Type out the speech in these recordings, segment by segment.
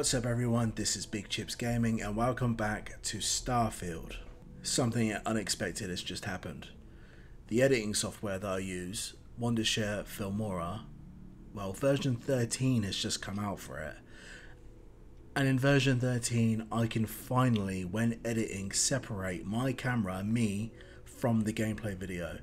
What's up everyone, this is Big Chips Gaming and welcome back to Starfield. Something unexpected has just happened. The editing software that I use, Wondershare Filmora, well version 13 has just come out for it. And in version 13 I can finally, when editing, separate my camera me from the gameplay video.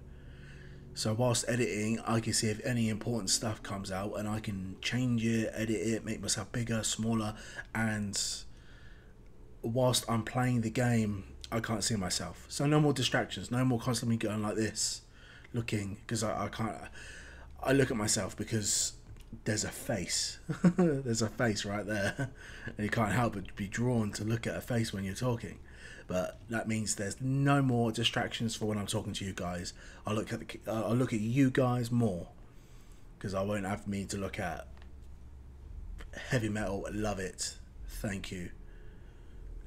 So whilst editing, I can see if any important stuff comes out and I can change it, edit it, make myself bigger, smaller, and whilst I'm playing the game, I can't see myself. So no more distractions, no more constantly going like this, looking, because I, I can't, I look at myself because there's a face. there's a face right there. And you can't help but be drawn to look at a face when you're talking but that means there's no more distractions for when I'm talking to you guys. I look at the, I look at you guys more because I won't have me to look at heavy metal. Love it. Thank you.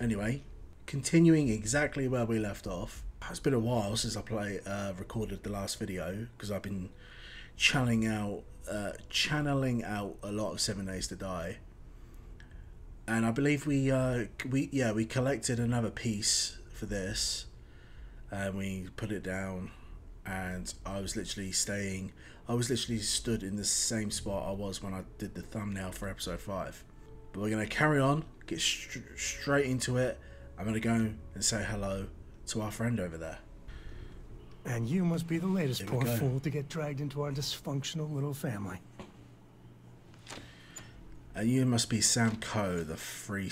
Anyway, continuing exactly where we left off. It's been a while since I play uh, recorded the last video because I've been channeling out uh, channeling out a lot of Seven Days to Die and I believe we uh, we yeah we collected another piece for this, and we put it down, and I was literally staying. I was literally stood in the same spot I was when I did the thumbnail for episode five. But we're gonna carry on, get st straight into it. I'm gonna go and say hello to our friend over there. And you must be the latest poor fool to get dragged into our dysfunctional little family. And you must be Sam Coe, the free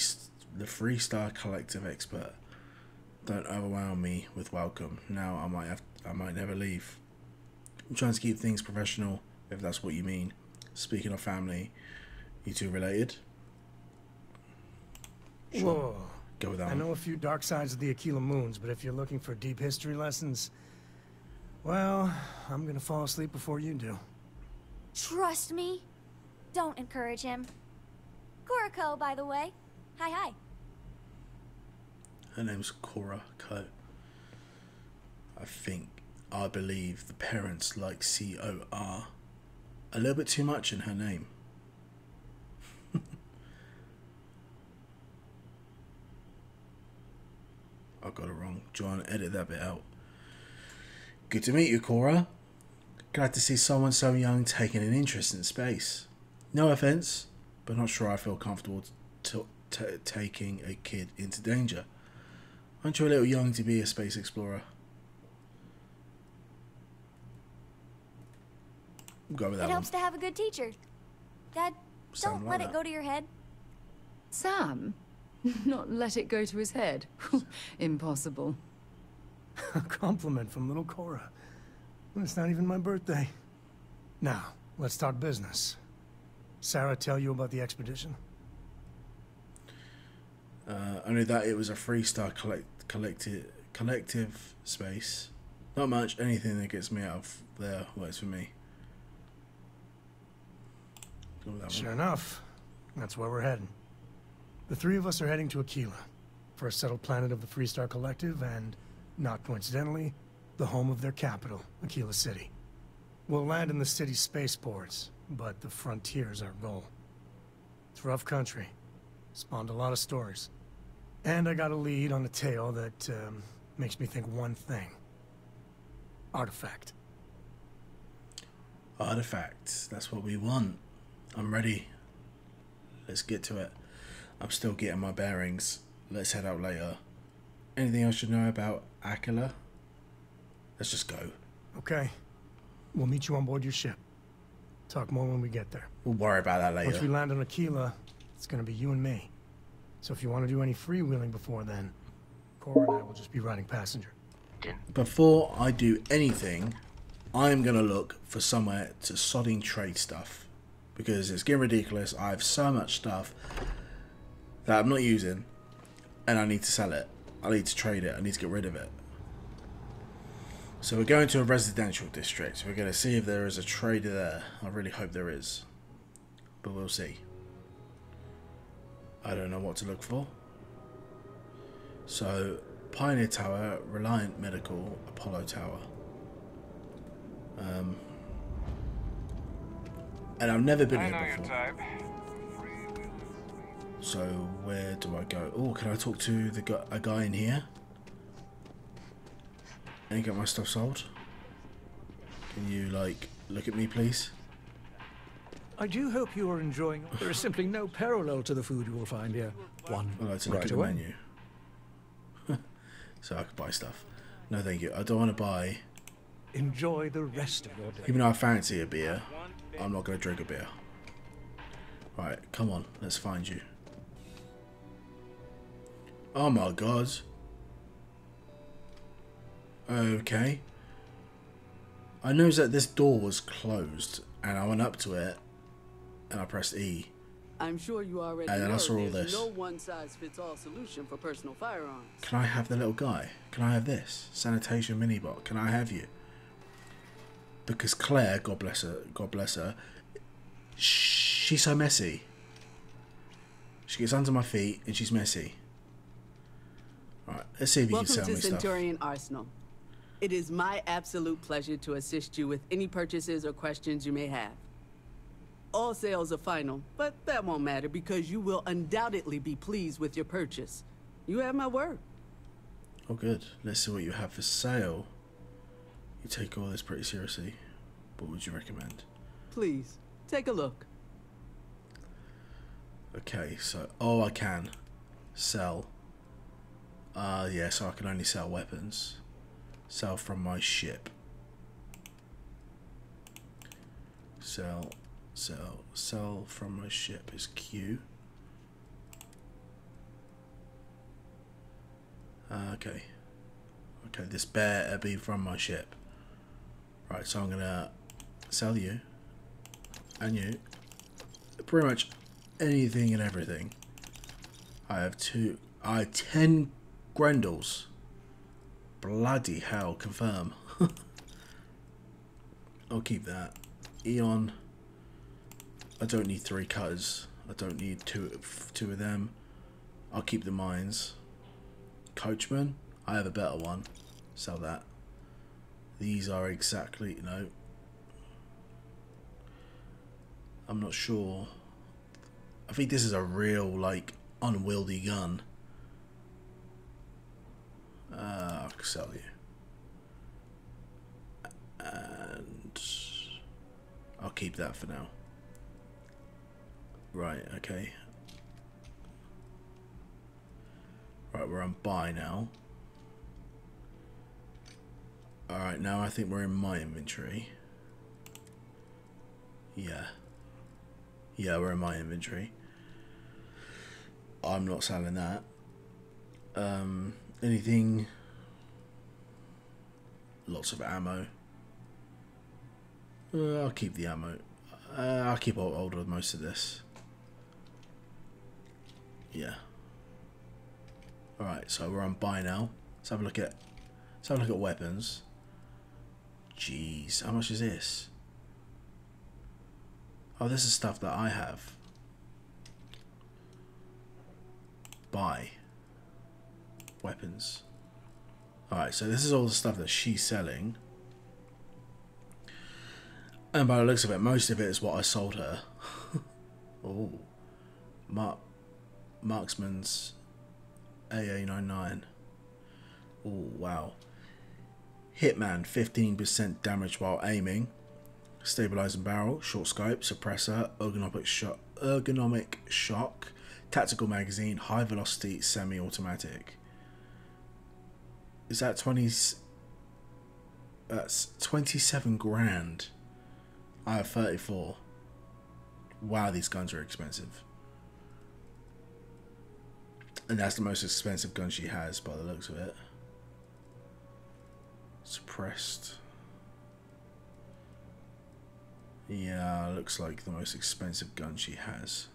the Freestar Collective expert. Don't overwhelm me with welcome. Now I might have I might never leave. I'm trying to keep things professional, if that's what you mean. Speaking of family, you two related? Sure. Whoa. Go with that. I one. know a few dark sides of the Akila Moons, but if you're looking for deep history lessons, well, I'm gonna fall asleep before you do. Trust me. Don't encourage him. Cora Coe, by the way. Hi, hi. Her name's Cora Coe. I think, I believe the parents like C-O-R a little bit too much in her name. I got it wrong. John, edit that bit out. Good to meet you, Cora. Glad to see someone so young taking an interest in space. No offense, but not sure I feel comfortable taking a kid into danger. Aren't you a little young to be a space explorer? Go with that It helps to have a good teacher. Dad, don't let it go to your head. Sam? Not let it go to his head? Impossible. a compliment from little Cora. It's not even my birthday. Now, let's talk business. Sarah tell you about the expedition? Uh, only that it was a Freestar collect, collective, collective space. Not much, anything that gets me out of there works for me. Sure enough. That's where we're heading. The three of us are heading to Akila, for a settled planet of the Freestar Collective, and, not coincidentally, the home of their capital, Akila City. We'll land in the city's spaceports, but the frontier's our goal. It's rough country. Spawned a lot of stories. And I got a lead on a tale that um, makes me think one thing. Artifact. Artifact. That's what we want. I'm ready. Let's get to it. I'm still getting my bearings. Let's head out later. Anything else you know about Akila? Let's just go. Okay. We'll meet you on board your ship. Talk more when we get there. We'll worry about that later. Once we land on Akila, it's gonna be you and me. So if you want to do any freewheeling before then, Cora and I will just be riding passenger. Before I do anything, I'm gonna look for somewhere to sodding trade stuff. Because it's getting ridiculous. I have so much stuff that I'm not using and I need to sell it. I need to trade it. I need to get rid of it. So we're going to a residential district. We're going to see if there is a trader there. I really hope there is. But we'll see. I don't know what to look for. So, Pioneer Tower, Reliant Medical, Apollo Tower. Um, and I've never been here before. So where do I go? Oh, can I talk to the gu- a guy in here? And get my stuff sold? Can you like look at me, please? I do hope you are enjoying. There is simply no parallel to the food you will find here. One I'd like to look right at the away. menu. so I could buy stuff. No, thank you. I don't want to buy. Enjoy the rest of your day. Even though I fancy a beer, I'm not going to drink a beer. Right, come on, let's find you. Oh my god. Okay. I noticed that this door was closed, and I went up to it, and I pressed E. I'm sure you already And then I saw all this. no one-size-fits-all solution for personal firearms. Can I have the little guy? Can I have this? Sanitation mini bot. Can I have you? Because Claire, God bless her, God bless her, she's so messy. She gets under my feet and she's messy. All right, let's see if you Welcome can sell to me stuff. Centurion Arsenal. It is my absolute pleasure to assist you with any purchases or questions you may have. All sales are final, but that won't matter because you will undoubtedly be pleased with your purchase. You have my word. Oh, good. Let's see what you have for sale. You take all this pretty seriously. What would you recommend? Please, take a look. Okay, so oh, I can sell. Uh, yeah, so I can only sell weapons. Sell from my ship. Sell, sell, sell from my ship is Q. Uh, okay. Okay, this better be from my ship. Right, so I'm gonna sell you and you pretty much anything and everything. I have two. I have ten Grendels. Bloody hell! Confirm. I'll keep that. Eon. I don't need three cutters. I don't need two. Two of them. I'll keep the mines. Coachman. I have a better one. Sell that. These are exactly no. I'm not sure. I think this is a real, like, unwieldy gun. Uh, I'll sell you. And I'll keep that for now. Right, okay. Right, we're on buy now. Alright, now I think we're in my inventory. Yeah. Yeah, we're in my inventory. I'm not selling that. Um, anything? Lots of ammo. Uh, I'll keep the ammo. Uh, I'll keep hold of most of this. Yeah. Alright, so we're on buy now. Let's have a look at let's have a look at weapons. Jeez, how much is this? Oh, this is stuff that I have. Buy. Weapons. Alright, so this is all the stuff that she's selling. And by the looks of it, most of it is what I sold her. oh. Mark Marksman's AA99. Oh, wow. Hitman, 15% damage while aiming. Stabilizing barrel, short scope, suppressor, ergonomic ergonomic shock, tactical magazine, high velocity, semi-automatic. Is that 20? That's 27 grand. I have 34. Wow, these guns are expensive. And that's the most expensive gun she has by the looks of it. Suppressed. Yeah, looks like the most expensive gun she has.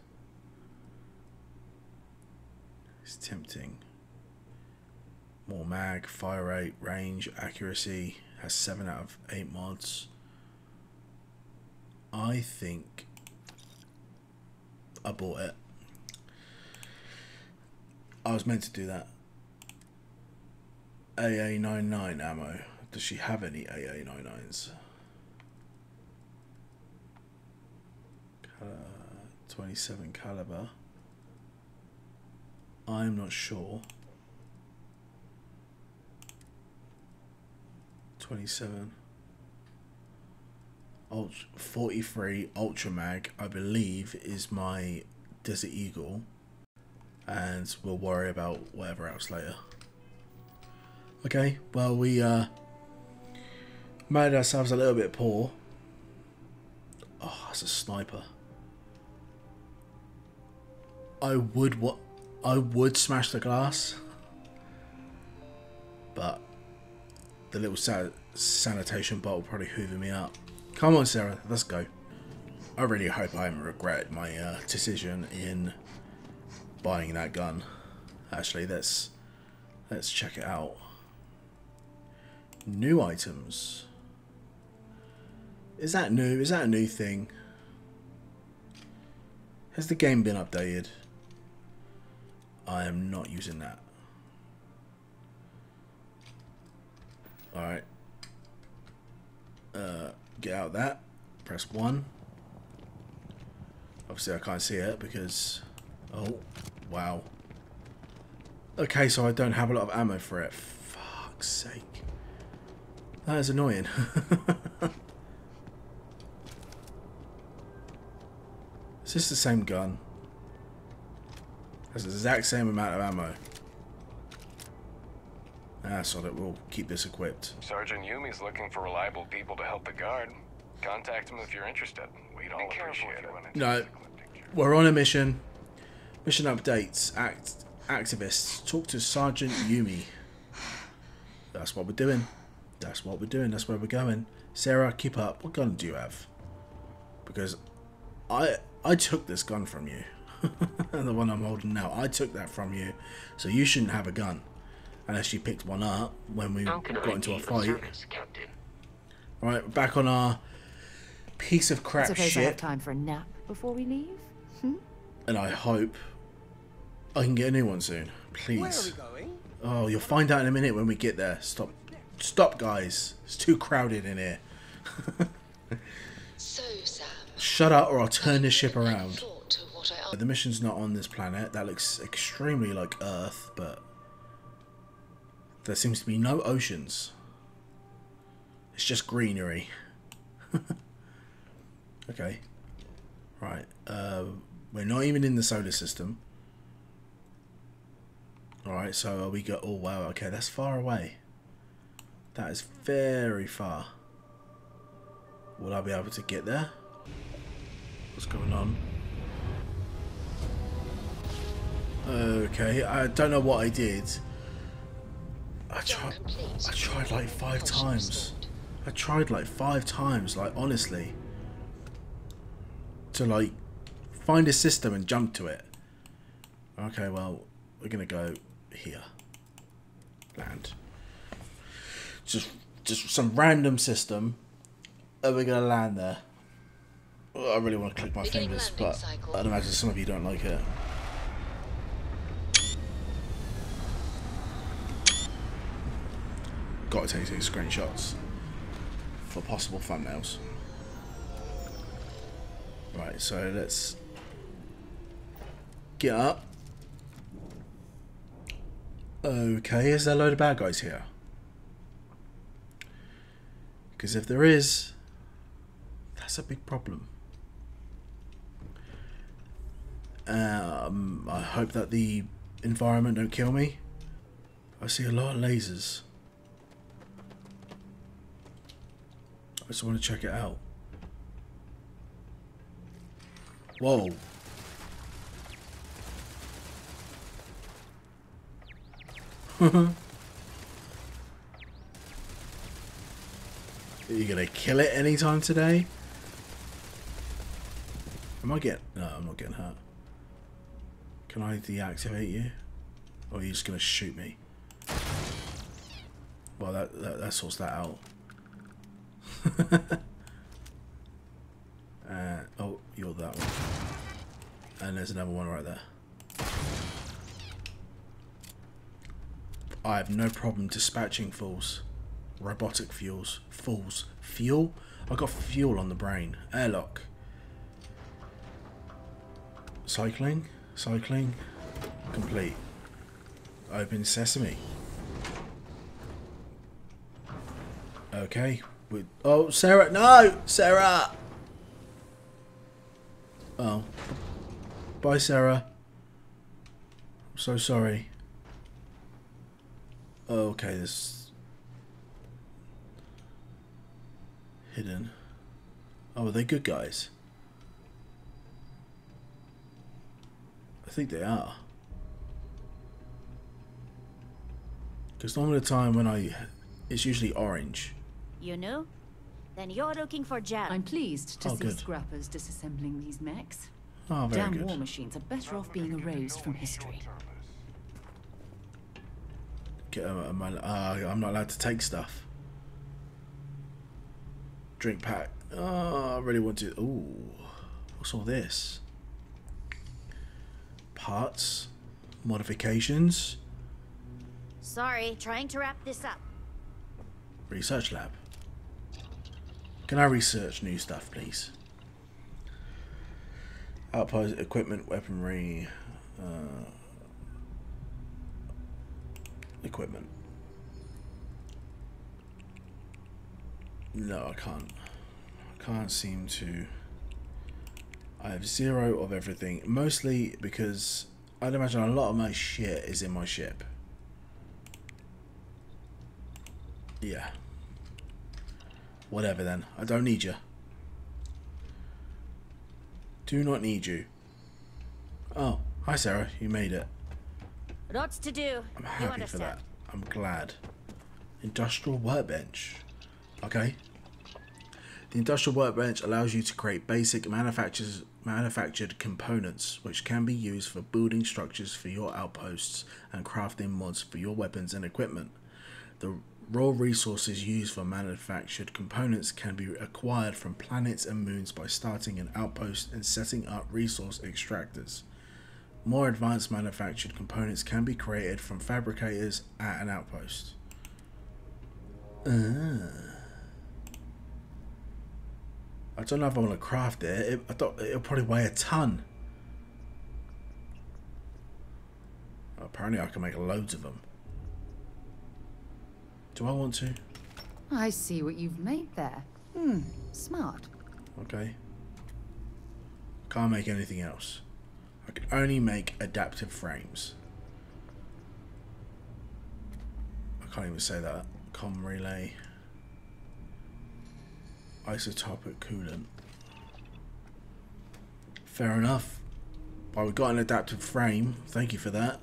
It's tempting. More mag, fire rate, range, accuracy. Has 7 out of 8 mods. I think I bought it. I was meant to do that. AA99 ammo. Does she have any AA99s? Uh, 27 caliber. I'm not sure. 27. Ult 43 Ultra Mag, I believe, is my Desert Eagle. And we'll worry about whatever else later. Okay, well, we uh, made ourselves a little bit poor. Oh, that's a sniper. I would what I would smash the glass, but the little sa sanitation bot will probably hoover me up. Come on, Sarah, let's go. I really hope I haven't regretted my uh, decision in buying that gun. Actually, let's let's check it out. New items. Is that new? Is that a new thing? Has the game been updated? I am not using that. Alright. Uh, get out of that. Press 1. Obviously I can't see it because... Oh, wow. Okay, so I don't have a lot of ammo for it. Fuck's sake. That is annoying. is this the same gun? Has the exact same amount of ammo. Ah, so that we'll keep this equipped. Sergeant Yumi's looking for reliable people to help the guard. Contact him if you're interested. We'd all appreciate it. No, we're on a mission. Mission updates. Act activists. Talk to Sergeant Yumi. That's what we're doing. That's what we're doing. That's where we're going. Sarah, keep up. What gun do you have? Because I I took this gun from you. the one I'm holding now. I took that from you. So you shouldn't have a gun. Unless you picked one up when we got into a fight. Service, Right, back on our piece of crap Suppose I have time for a nap before we leave? Hmm? And I hope I can get a new one soon. Please. Oh, you'll find out in a minute when we get there. Stop. Stop, guys. It's too crowded in here. So, Sam, Shut up or I'll turn this ship around. thought to what I asked. The mission's not on this planet. That looks extremely like Earth, but there seems to be no oceans. It's just greenery. okay. Right. Uh, we're not even in the solar system. Alright, so we go. Oh, wow. Okay, that's far away. That is very far. Will I be able to get there? What's going on? Okay, I don't know what I did. I tried. I tried like five times. I tried like five times. Like honestly, to like find a system and jump to it. Okay, well we're gonna go here. Land. Just, just some random system, and we're gonna land there. I really want to click my Beginning fingers, but. I'd imagine some of you don't like it. Gotta take these screenshots for possible thumbnails. Right, so let's get up. Okay, is there a load of bad guys here? Because if there is, that's a big problem. Um, I hope that the environment don't kill me. I see a lot of lasers. I just want to check it out. Whoa. Are you gonna kill it anytime today? Am I getting... No, I'm not getting hurt. Can I deactivate you? Or are you just gonna shoot me? Well, that, that, that sorts that out. uh, oh, you're that one. And there's another one right there. I have no problem dispatching fools. Robotic fuels. Fools. Fuel? I got fuel on the brain. Airlock. Cycling? Cycling? Complete. Open sesame. Okay. We, oh, Sarah. No! Sarah! Oh. Bye, Sarah. I'm so sorry. Oh, okay, this... Hidden. Oh, are they good guys? I think they are. Because normally the time when I... It's usually orange. You know? Then you're looking for Jan. I'm pleased to Oh, see good. scrappers disassembling these mechs. Oh, very Damn good. war machines are better off being erased from history. Get, uh, am I, uh, I'm not allowed to take stuff. Drink pack. Oh, I really want to. Ooh, what's all this? Parts, modifications, Sorry, trying to wrap this up. research lab. Can I research new stuff, please? Outpost equipment, weaponry, uh, equipment. No, I can't. I can't seem to. I have zero of everything, mostly because I'd imagine a lot of my shit is in my ship. Yeah. Whatever then. I don't need you. Do not need you. Oh, hi Sarah. You made it. Lots to do. I'm you happy for that. I'm glad. Industrial workbench. Okay. The industrial workbench allows you to create basic manufactures manufactured components which can be used for building structures for your outposts and crafting mods for your weapons and equipment. The raw resources used for manufactured components can be acquired from planets and moons by starting an outpost and setting up resource extractors. More advanced manufactured components can be created from fabricators at an outpost. Ah. I don't know if I want to craft it. it I thought it'll probably weigh a ton. Apparently, I can make loads of them. Do I want to? I see what you've made there. Hmm, smart. Okay. Can't make anything else. I can only make adaptive frames. I can't even say that. Com relay. Isotopic coolant. Fair enough. Well, we got an adaptive frame. Thank you for that.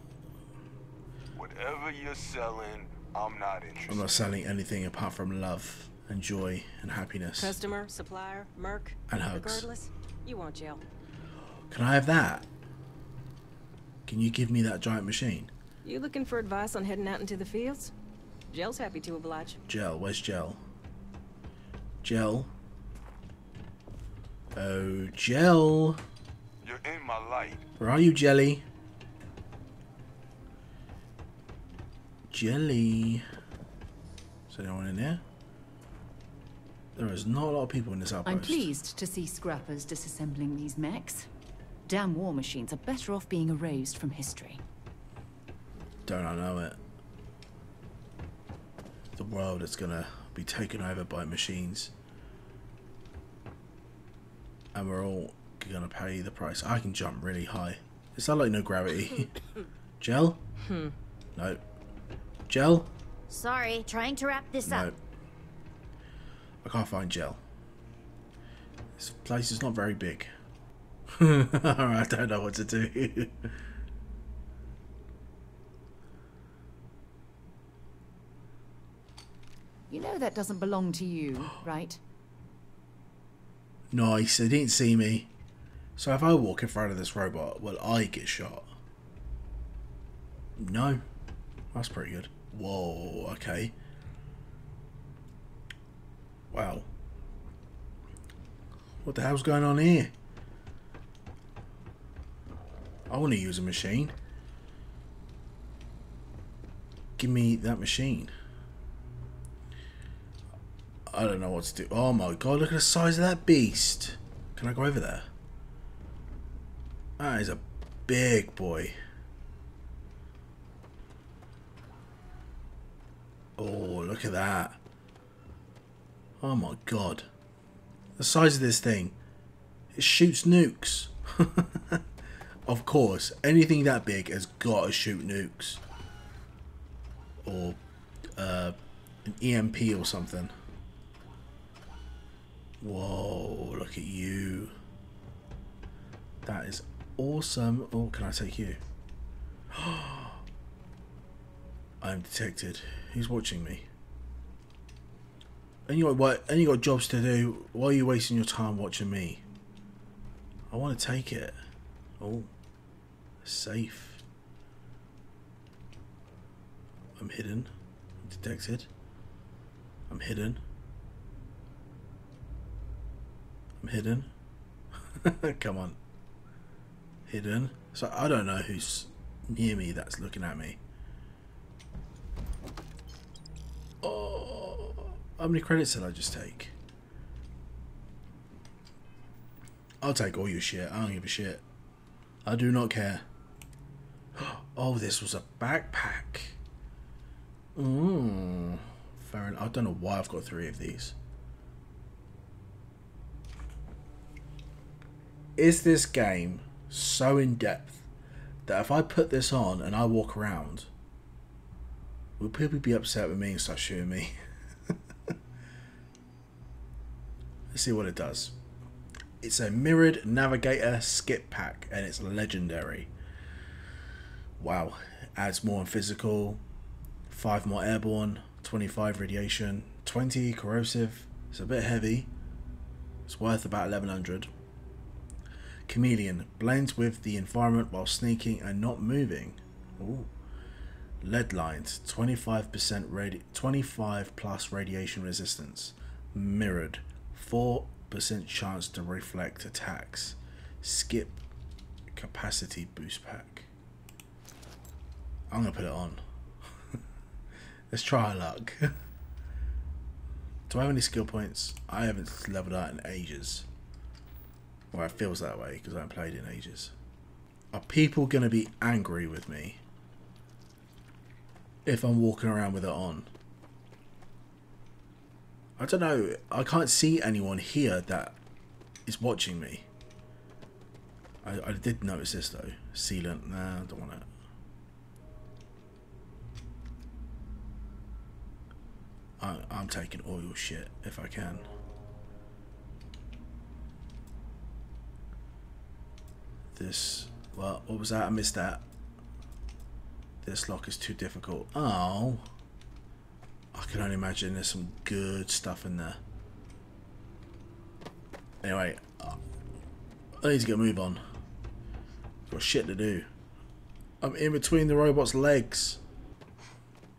Whatever you're selling, I'm not interested. I'm not selling anything apart from love and joy and happiness. Customer, supplier, merc. And hugs. Regardless, you want jail. Can I have that? Can you give me that giant machine? You looking for advice on heading out into the fields? Jail's happy to oblige. Gel, where's Gel? Gel. Oh, Gel. You're in my light. Where are you, Jelly? Jelly. Is there anyone in there? There is not a lot of people in this outpost. I'm pleased to see scrappers disassembling these mechs. Damn war machines are better off being erased from history. Don't I know it? The world is gonna be taken over by machines. And we're all gonna pay the price. I can jump really high. Is that like no gravity? Gel? Hmm. No. Gel? Sorry, trying to wrap this No. up. I can't find gel. This place is not very big. I don't know what to do. You know that doesn't belong to you, right? nice, they didn't see me. So if I walk in front of this robot, will I get shot? No. That's pretty good. Whoa, okay. Wow. What the hell's going on here? I want to use a machine. Give me that machine. I don't know what to do. Oh my god, look at the size of that beast. Can I go over there? That is a big boy. Oh, look at that. Oh my god. The size of this thing. It shoots nukes. of course, anything that big has got to shoot nukes. Or uh, an EMP or something. Whoa, look at you. That is awesome. Oh, can I take you? I'm detected. Who's watching me? And you got what? And you got jobs to do. Why are you wasting your time watching me? I want to take it. Oh, safe. I'm hidden. I'm detected. I'm hidden. I'm hidden. Come on. Hidden. So I don't know who's near me that's looking at me. Oh, how many credits did I just take? I'll take all your shit. I don't give a shit. I do not care. Oh, this was a backpack. Mmm. Fair enough. I don't know why I've got three of these. Is this game so in depth that if I put this on and I walk around, will people be upset with me and start shooting me? Let's see what it does. It's a mirrored navigator skip pack and it's legendary. Wow. Adds more on physical, 5 more airborne, 25 radiation, 20 corrosive. It's a bit heavy. It's worth about 1100. Chameleon blends with the environment while sneaking and not moving. Ooh. Lead lines 25% radi 25 plus radiation resistance. Mirrored 4% chance to reflect attacks. Skip capacity boost pack. I'm gonna put it on. Let's try our luck. Do I have any skill points? I haven't leveled out in ages. Well, it feels that way because I haven't played in ages. Are people to be angry with me if I'm walking around with it on? I don't know. I can't see anyone here that is watching me. I, I did notice this though. Sealant. Nah, I don't want it. I, I'm taking your shit if I can. This, well, what was that? I missed that. This lock is too difficult. Oh. I can only imagine there's some good stuff in there. Anyway, uh, I need to get a move on. Got shit to do. I'm in between the robot's legs.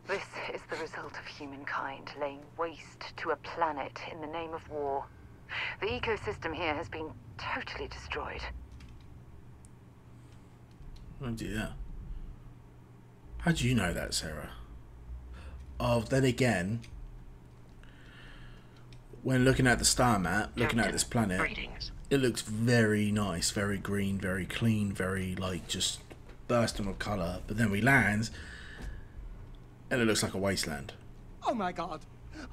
This is the result of humankind laying waste to a planet in the name of war. The ecosystem here has been totally destroyed. Oh dear. How do you know that, Sarah? Oh, then again, when looking at the star map, looking at this planet, Greetings. it looks very nice, very green, very clean, very like just bursting with colour. But then we land, and it looks like a wasteland. Oh my god.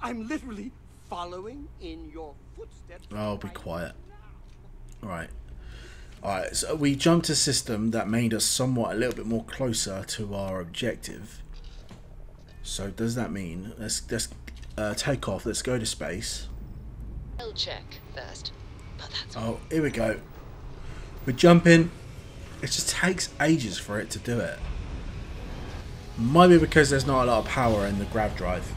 I'm literally following in your footsteps. Oh, be quiet. Alright. Alright, so we jumped a system that made us somewhat a little bit more closer to our objective. So does that mean let's let's uh, take off, let's go to space. I'll check first. But that's Oh, here we go. We're jumping. It just takes ages for it to do it. Might be because there's not a lot of power in the grav drive.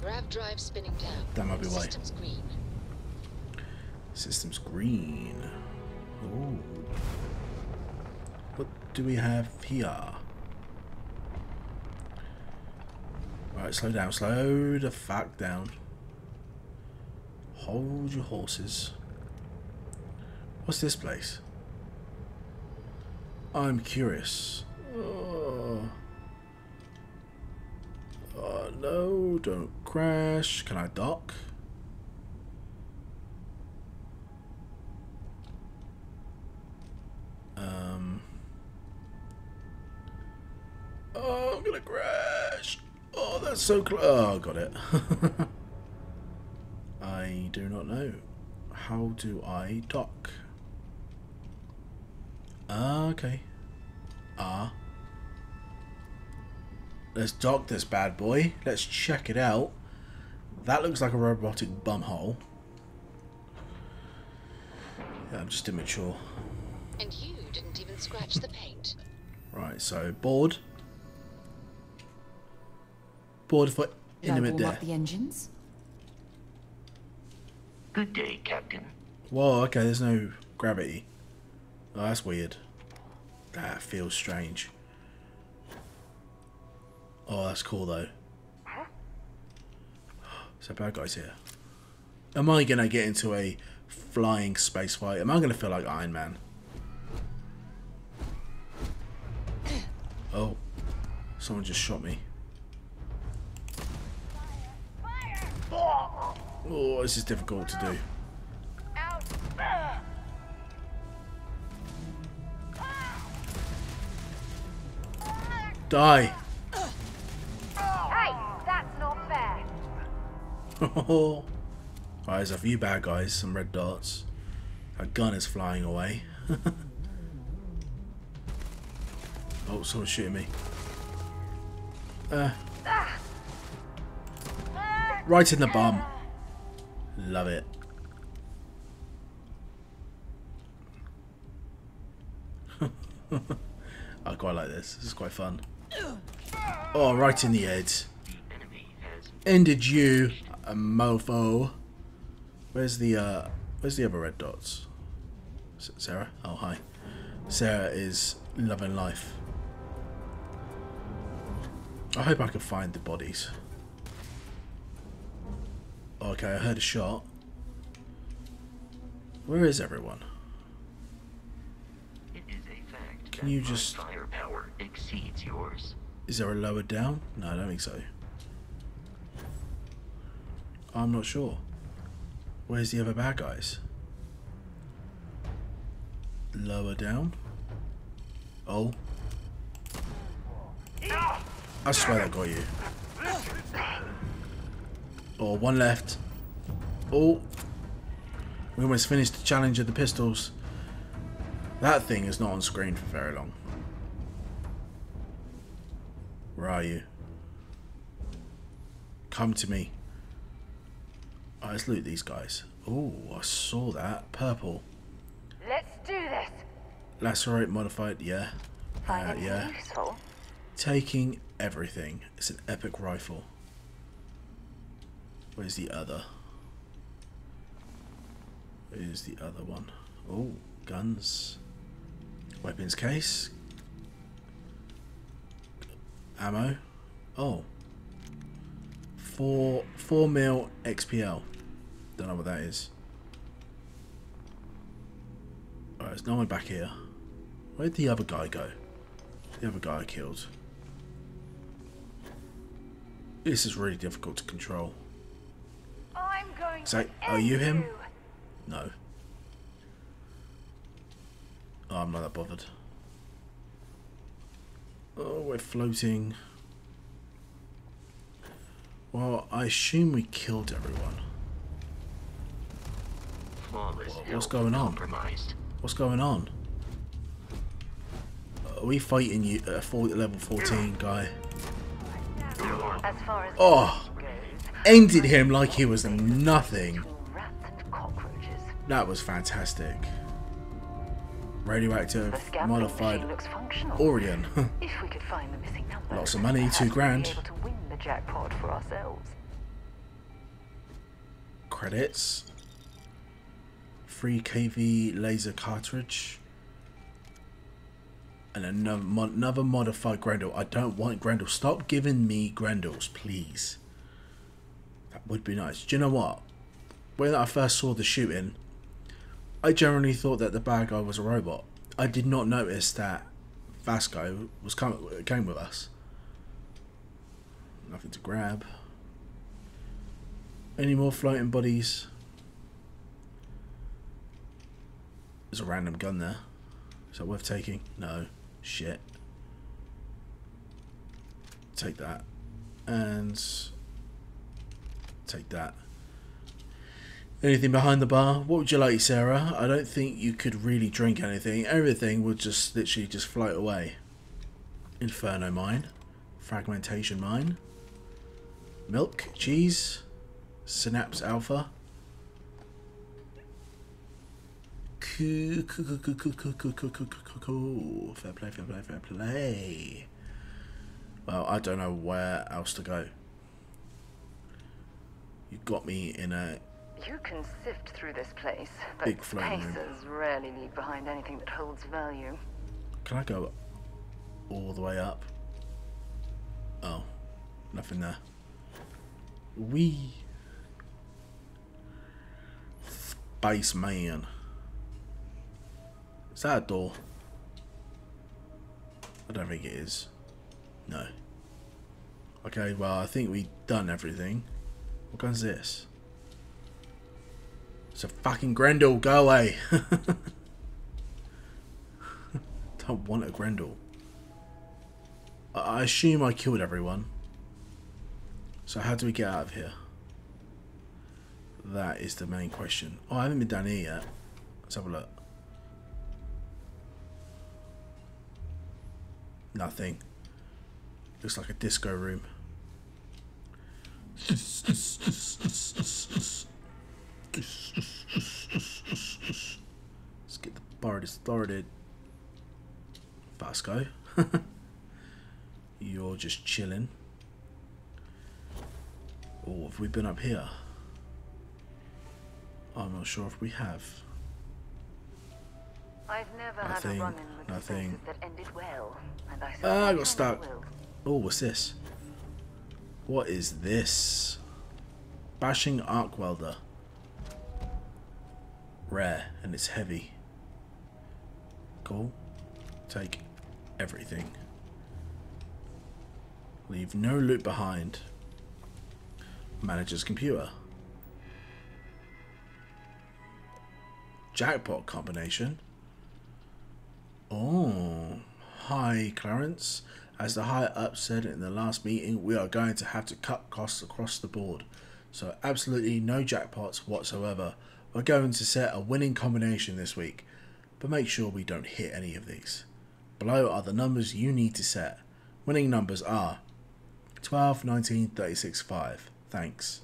Grav drive spinning down. That might be why. Systems green. Systems green. Ooh. What do we have here? Right, slow down, slow the fuck down. Hold your horses. What's this place? I'm curious. Oh. Oh no, don't crash. Can I dock? Um. Oh, I'm gonna crash. Oh that's so close. Oh, got it. I do not know. How do I dock? Ah, okay. Ah. Let's dock this bad boy. Let's check it out. That looks like a robotic bumhole. Yeah, I'm just immature. And you didn't even scratch the paint. Right, so board. Board for Did I intimate warm up the engines? Good day, Captain. Whoa, okay, there's no gravity. Oh, that's weird. That feels strange. Oh, that's cool though. So bad guys here. Am I gonna get into a flying space fight? Am I gonna feel like Iron Man? Oh, someone just shot me. Oh, this is difficult to do. Die. Hey, that's not fair. Alright, there's a few bad guys, some red dots. A gun is flying away. oh, someone's shooting me. Uh, right in the bum. Love it. I quite like this. This is quite fun. Oh, right in the head. Ended you, a mofo. Where's the uh where's the other red dots? Sarah? Oh hi. Sarah is loving life. I hope I can find the bodies. Okay, I heard a shot. Where is everyone? It is a fact Can that you just- firepower exceeds yours. Is there a lower down? No, I don't think so. I'm not sure. Where's the other bad guys? Lower down? Oh. I swear that got you. Oh, one left. Oh. We almost finished the challenge of the pistols. That thing is not on screen for very long. Where are you? Come to me. Oh, let's loot these guys. Oh, I saw that. Purple. Let's do this. Lacerate modified, yeah. Uh, yeah. useful? Taking everything. It's an epic rifle. Where's the other? Where's the other one? Oh, guns. Weapons case. Ammo. Oh. Four four mil XPL. Don't know what that is. Alright, there's no one back here. Where'd the other guy go? The other guy I killed. This is really difficult to control. I'm going So, to are you him? No. Oh, I'm not that bothered. Oh, we're floating. Well, I assume we killed everyone. What's going on? What's going on? Are we fighting you at a four, level 14 guy? As far as Oh! Ended him like he was nothing. rats and cockroaches. That was fantastic. Radioactive, modified machine looks functional. Orion. if we could find the missing number, Lots of money, two perhaps we'd be grand. able to win the jackpot for ourselves. Credits. Free KV laser cartridge. And another, another modified Grendel. I don't want Grendel. Stop giving me Grendels, please. That would be nice. Do you know what? When I first saw the shooting, I generally thought that the bad guy was a robot. I did not notice that Vasco was come, came with us. Nothing to grab. Any more floating bodies? There's a random gun there. Is that worth taking? No. Shit. Take that. And take that. Anything behind the bar? What would you like, Sarah? I don't think you could really drink anything. Everything would just literally just float away. Inferno mine. Fragmentation mine. Milk, cheese, synapse alpha. Fair play, fair play, fair play. Well, I don't know where else to go. You got me in a You can sift through this place, but Big rarely leave behind anything that holds value. Can I go all the way up? Oh, nothing there. We Space man. Is that a door? I don't think it is. No. Okay, well I think we've done everything. What gun's this? It's a fucking Grendel, go away! don't want a Grendel. I I assume I killed everyone. So how do we get out of here? That is the main question. Oh, I haven't been down here yet. Let's have a look. Nothing. Looks like a disco room. Let's get the party started. Vasco. You're just chilling. Oh, have we been up here? I'm not sure if we have. I've never Nothing, had a run-in with nothing. that ended well, and I Ah, I got stuck. Oh, what's this? What is this? Bashing arc welder. Rare, and it's heavy. Cool. Take everything. Leave no loot behind. Manager's computer. Jackpot combination. Oh, hi, Clarence. As the higher up said in the last meeting, we are going to have to cut costs across the board. So, absolutely no jackpots whatsoever. We're going to set a winning combination this week, but make sure we don't hit any of these. Below are the numbers you need to set. Winning numbers are 12, 19, 36, 5. Thanks.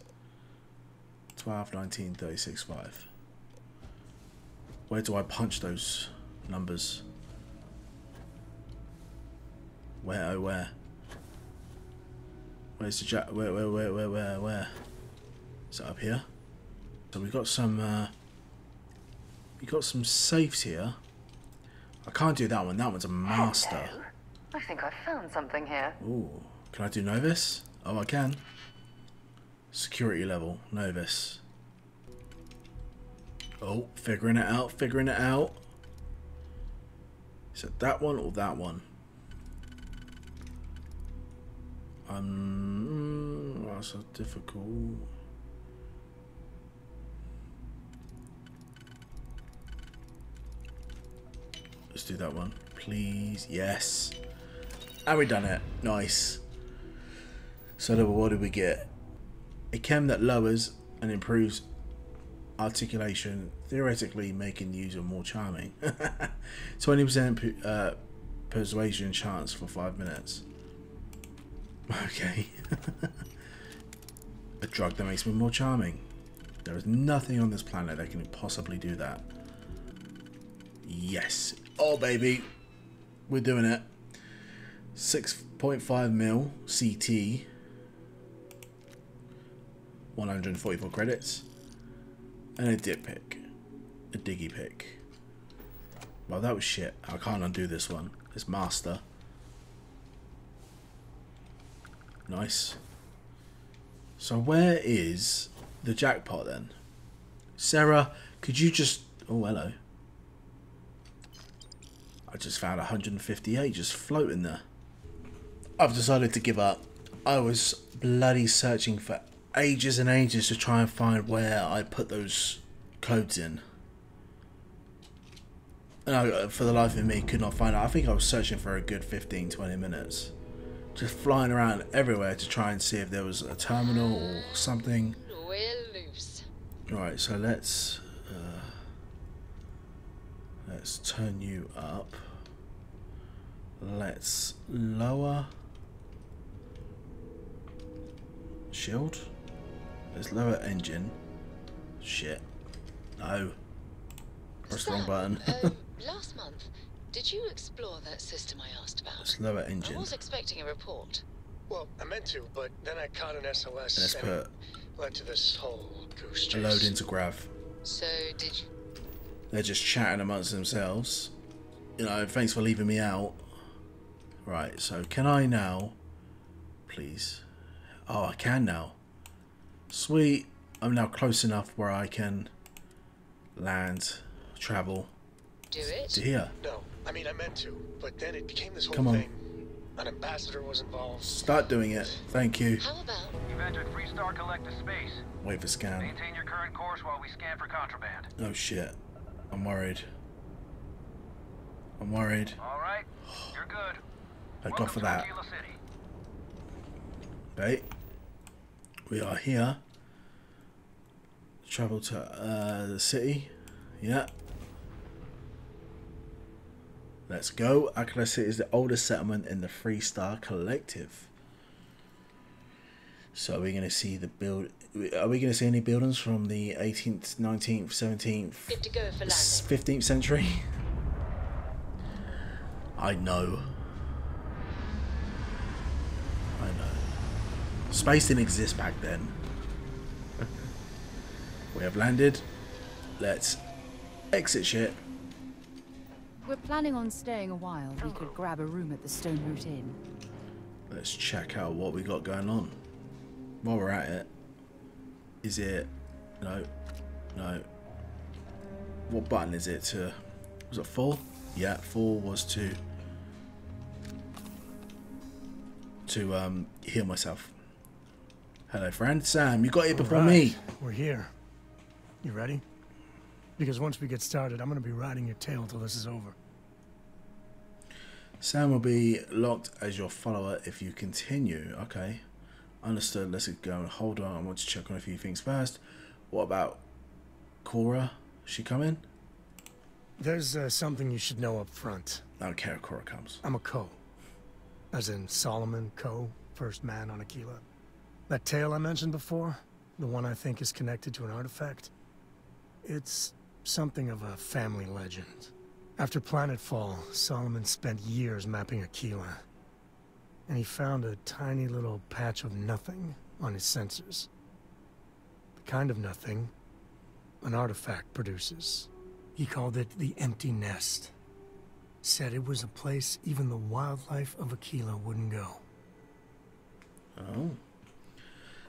12, 19, 36, 5. Where do I punch those numbers? Where, oh, where? Where's the jack? Where, where, where, where, where, where? Is it up here? So we've got some, uh, we got some safes here. I can't do that one. That one's a master. I think I found something here. Ooh. Can I do Novus? Oh, I can. Security level, Novus. Oh, figuring it out, figuring it out. Is it that one or that one? Um, that's so difficult. Let's do that one, please. Yes. And we done it. Nice. So what did we get? A chem that lowers and improves articulation, theoretically making the user more charming. 20% uh, persuasion chance for 5 minutes. Okay. A drug that makes me more charming. There is nothing on this planet that can possibly do that. Yes. Oh, baby. We're doing it. 6.5 mil CT. 144 credits. And a dip pick. A diggy pick. Well, that was shit. I can't undo this one. It's master. Nice. So where is the jackpot then? Sarah, could you just... Oh, hello. I just found 158 just floating there. I've decided to give up. I was bloody searching for ages and ages to try and find where I put those codes in. And I, for the life of me, could not find it. I think I was searching for a good 15, 20 minutes. Just flying around everywhere to try and see if there was a terminal or something. We're loose. Right, so let's uh, let's turn you up. Let's lower shield. Let's lower engine. Shit. No. Press the wrong button. um, last month, did you explore that system I asked about? Let's lower I was expecting a report. Well, I meant to, but then I caught an SOS Let's and put it led to this whole goose a chase. load into grav. So, did you... They're just chatting amongst themselves. You know, thanks for leaving me out. Right, so can I now, please? Oh, I can now. Sweet. I'm now close enough where I can land, travel Do it? to here. No, I mean I meant to, but then it became this whole Come on. thing. An ambassador was involved. Start doing it. Thank you. How about... You've entered Freestar Collective space. Wait for scan. Maintain your current course while we scan for contraband. Oh shit. I'm worried. I'm worried. All right, you're good. Thank God for that. Akila City. Right. We are here. Travel to uh, the city. Yeah. Let's go. Akila City is the oldest settlement in the Freestar Collective. So are we going to see the build? Are we going to see any buildings from the 18th, 19th, 17th, Good to go for 15th century? I know. I know. Space didn't exist back then. we have landed. Let's exit ship. We're planning on staying a while. We could grab a room at the Stone Root Inn. Let's check out what we got going on. While we're at it, is it no, no. What button is it to? Was it four? Yeah, four was to to um heal myself. Hello, friend Sam. You got here before me. We're here. You ready? Because once we get started, I'm gonna be riding your tail till this is over. Sam will be locked as your follower if you continue. Okay. Understood. Let's go. Hold on. I want to check on a few things first. What about Cora? She coming? There's uh, something you should know up front. I don't care if Cora comes. I'm a Coe. As in Solomon Coe, first man on Akila. That tale I mentioned before, the one I think is connected to an artifact, it's something of a family legend. After Planetfall, Solomon spent years mapping Akila. And he found a tiny little patch of nothing on his sensors. The kind of nothing an artifact produces. He called it the Empty Nest. Said it was a place even the wildlife of Akila wouldn't go. Oh.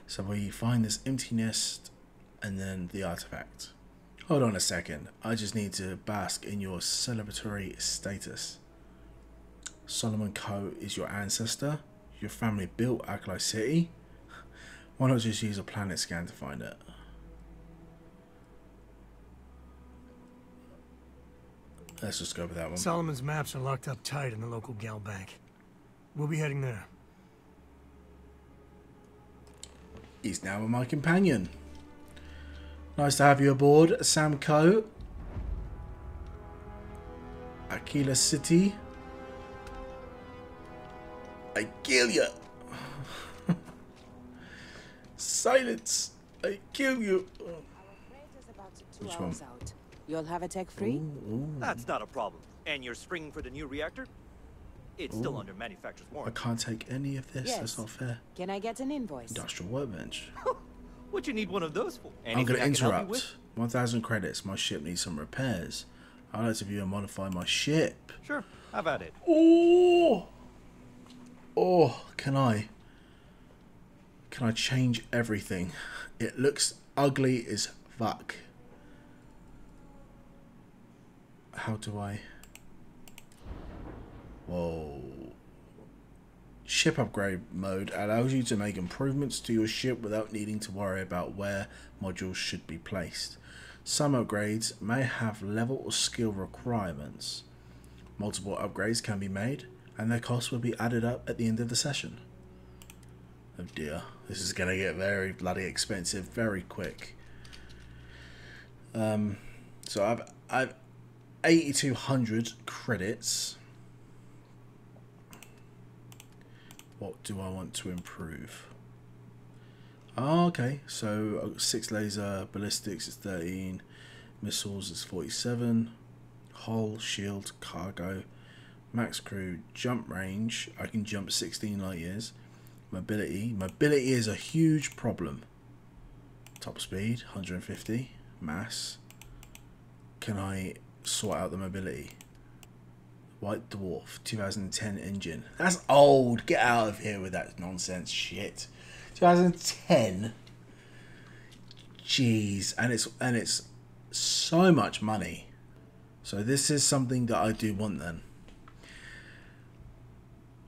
So we find this empty nest and then the artifact. Hold on a second. I just need to bask in your celebratory status. Solomon Coe. is your ancestor. Your family built Akila City. Why not just use a planet scan to find it? Let's just go with that one. Solomon's maps are locked up tight in the local GalBank. We'll be heading there. He's now my companion. Nice to have you aboard, Sam Coe. Akila City. I kill you. Silence. I kill you. Which one? Out. You'll have a tech free? That's not a problem. And you're springing for the new reactor? It's still under manufacturer's warranty. I can't take any of this. Yes. That's not fair. Can I get an invoice? Industrial workbench. What you need one of those for? I'm going to I can help you interrupt. 1,000 credits. My ship needs some repairs. I'd like to view and modify my ship. Sure, How about it. Oh! Oh, can I? Can I change everything? It looks ugly as fuck. How do I? Whoa. Ship upgrade mode allows you to make improvements to your ship without needing to worry about where modules should be placed. Some upgrades may have level or skill requirements. Multiple upgrades can be made. and their costs will be added up at the end of the session. Oh dear, this is going to get very bloody expensive very quick. Um, so I've I've 8200 credits. What do I want to improve? Oh, okay, so uh, six laser ballistics is 13, missiles is 47, hull, shield, cargo, max crew, jump range. I can jump 16 light years. Mobility, mobility is a huge problem. Top speed 150, mass. Can I sort out the mobility? White Dwarf 2010 engine. That's old. Get out of here with that nonsense shit. 2010. Jeez, and it's and it's so much money. So this is something that I do want then.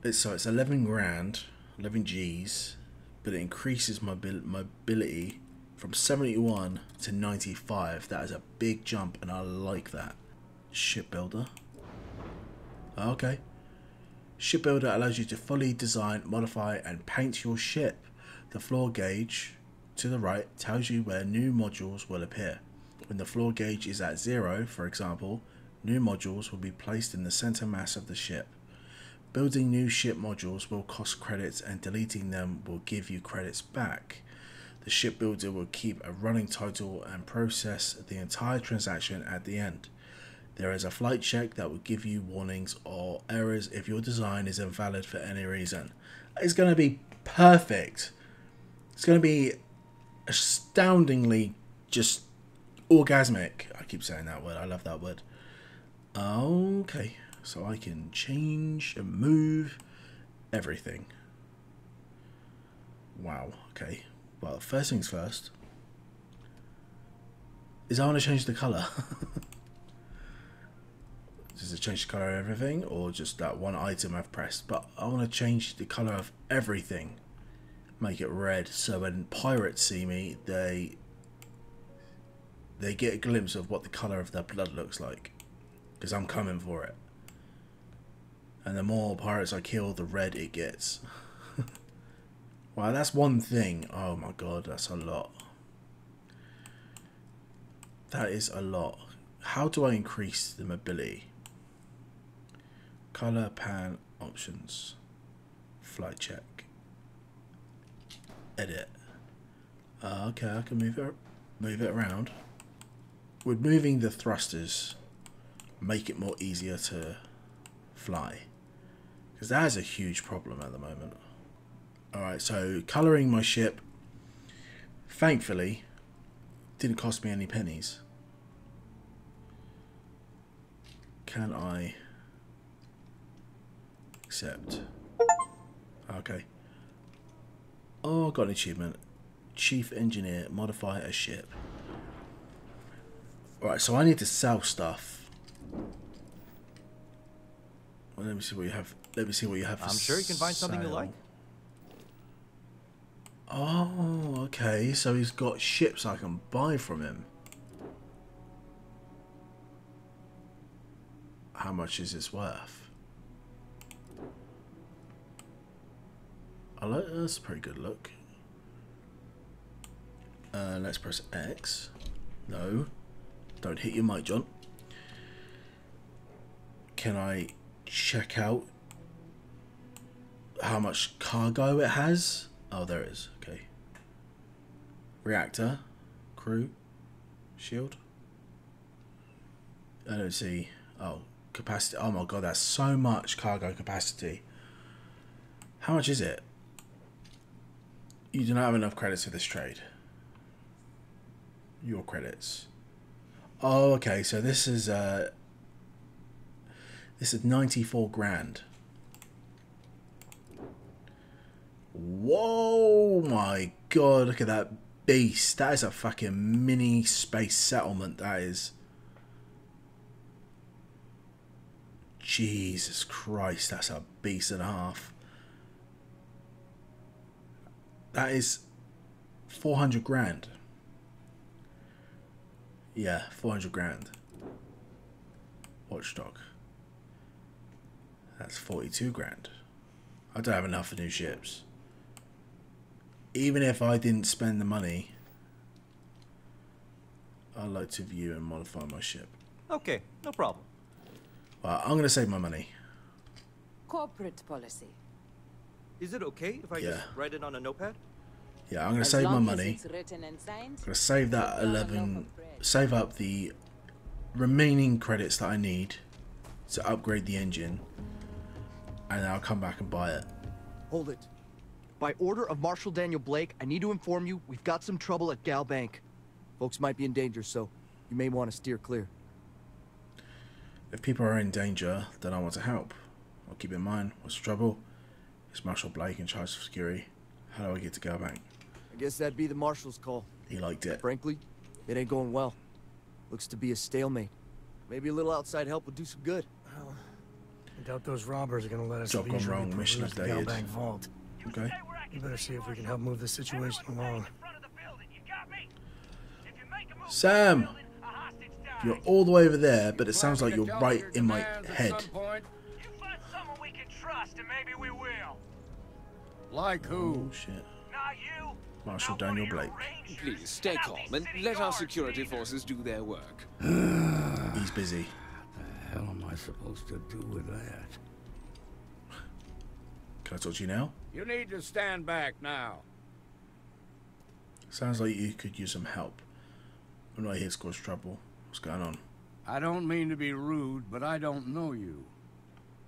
It's so it's 11 grand, 11 G's, but it increases my mobility from 71 to 95. That is a big jump and I like that. Shipbuilder. Okay. Shipbuilder allows you to fully design, modify and paint your ship. The floor gauge to the right tells you where new modules will appear. When the floor gauge is at zero, for example, new modules will be placed in the center mass of the ship. Building new ship modules will cost credits and deleting them will give you credits back. The shipbuilder will keep a running total and process the entire transaction at the end. There is a flight check that will give you warnings or errors if your design is invalid for any reason. It's going to be perfect. It's going to be astoundingly just orgasmic. I keep saying that word. I love that word. Okay, so I can change and move everything. Wow, okay. Well, first things first is I want to change the colour. Does it change the colour of everything or just that one item I've pressed? But I want to change the colour of everything. Make it red so when pirates see me, they they get a glimpse of what the colour of their blood looks like. Because I'm coming for it. And the more pirates I kill, the red it gets. wow, that's one thing. Oh my god, that's a lot. That is a lot. How do I increase the mobility? Color pan options. Flight check. Edit. Uh, okay, I can move it, move it around. With moving the thrusters, make it more easier to fly. Because that is a huge problem at the moment. Alright, so colouring my ship, thankfully, didn't cost me any pennies. Can I accept? Okay. Oh, got an achievement. Chief Engineer, modify a ship. Alright, so I need to sell stuff. Well, let me see what you have. Let me see what you have. I'm sure you can find something you like. Oh, okay. So he's got ships I can buy from him. How much is this worth? I like that's a pretty good look. Uh, let's press X. No. Don't hit your mic, John. Can I check out how much cargo it has? Oh, there it is. Okay. Reactor, crew, shield. I don't see. Oh, capacity. Oh my god, that's so much cargo capacity. How much is it? You do not have enough credits for this trade. Your credits. Oh, okay. So this is uh, this is ninety four grand. Whoa, my god, look at that beast. That is a fucking mini space settlement, that is. Jesus Christ, that's a beast and a half. That is 400 grand. Yeah, 400 grand. Watchdog. That's 42 grand. I don't have enough for new ships. Even if I didn't spend the money, I'd like to view and modify my ship. Okay, no problem. Well, I'm going to save my money. Corporate policy. Is it okay if I Yeah. just write it on a notepad? Yeah, I'm going to As save my money. it's written and signed, I'm going to save that 11, save up the remaining credits that I need to upgrade the engine, and then I'll come back and buy it. Hold it. By order of Marshal Daniel Blake, I need to inform you we've got some trouble at GalBank. Folks might be in danger, so you may want to steer clear. If people are in danger, then I want to help. I'll keep in mind, what's the trouble? It's Marshal Blake in charge of security. How do I get to GalBank? I guess that'd be the Marshal's call. He liked it. Frankly, it ain't going well. Looks to be a stalemate. Maybe a little outside help would do some good. I doubt those robbers are gonna let us Job gone leisurely wrong, mission peruse the updated. GalBank vault. Okay. You better see if we can help move the situation along. Sam! You're all the way over there, but it sounds like you're right in my head. Like who? Oh, shit. Marshal Daniel Blake. Please stay calm and let our security forces do their work. He's busy. The hell am I supposed to do with that? Can I talk to you now? You need to stand back now. Sounds like you could use some help. I'm not here to cause trouble. What's going on? I don't mean to be rude, but I don't know you.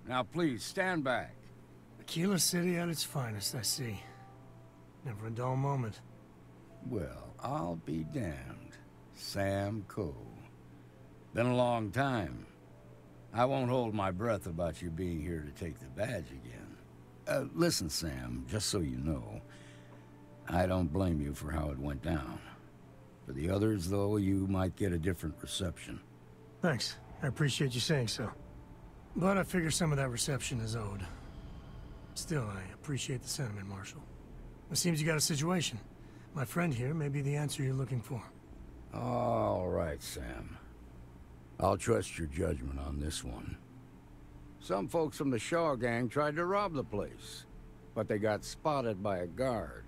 Now please stand back. Akila City at its finest, I see. Never a dull moment. Well, I'll be damned. Sam Coe. Been a long time. I won't hold my breath about you being here to take the badge again. Uh, listen, Sam, just so you know, I don't blame you for how it went down. For the others, though, you might get a different reception. Thanks. I appreciate you saying so. But I figure some of that reception is owed. Still, I appreciate the sentiment, Marshal. It seems you got a situation. My friend here may be the answer you're looking for. All right, Sam. I'll trust your judgment on this one. Some folks from the Shaw gang tried to rob the place, but they got spotted by a guard.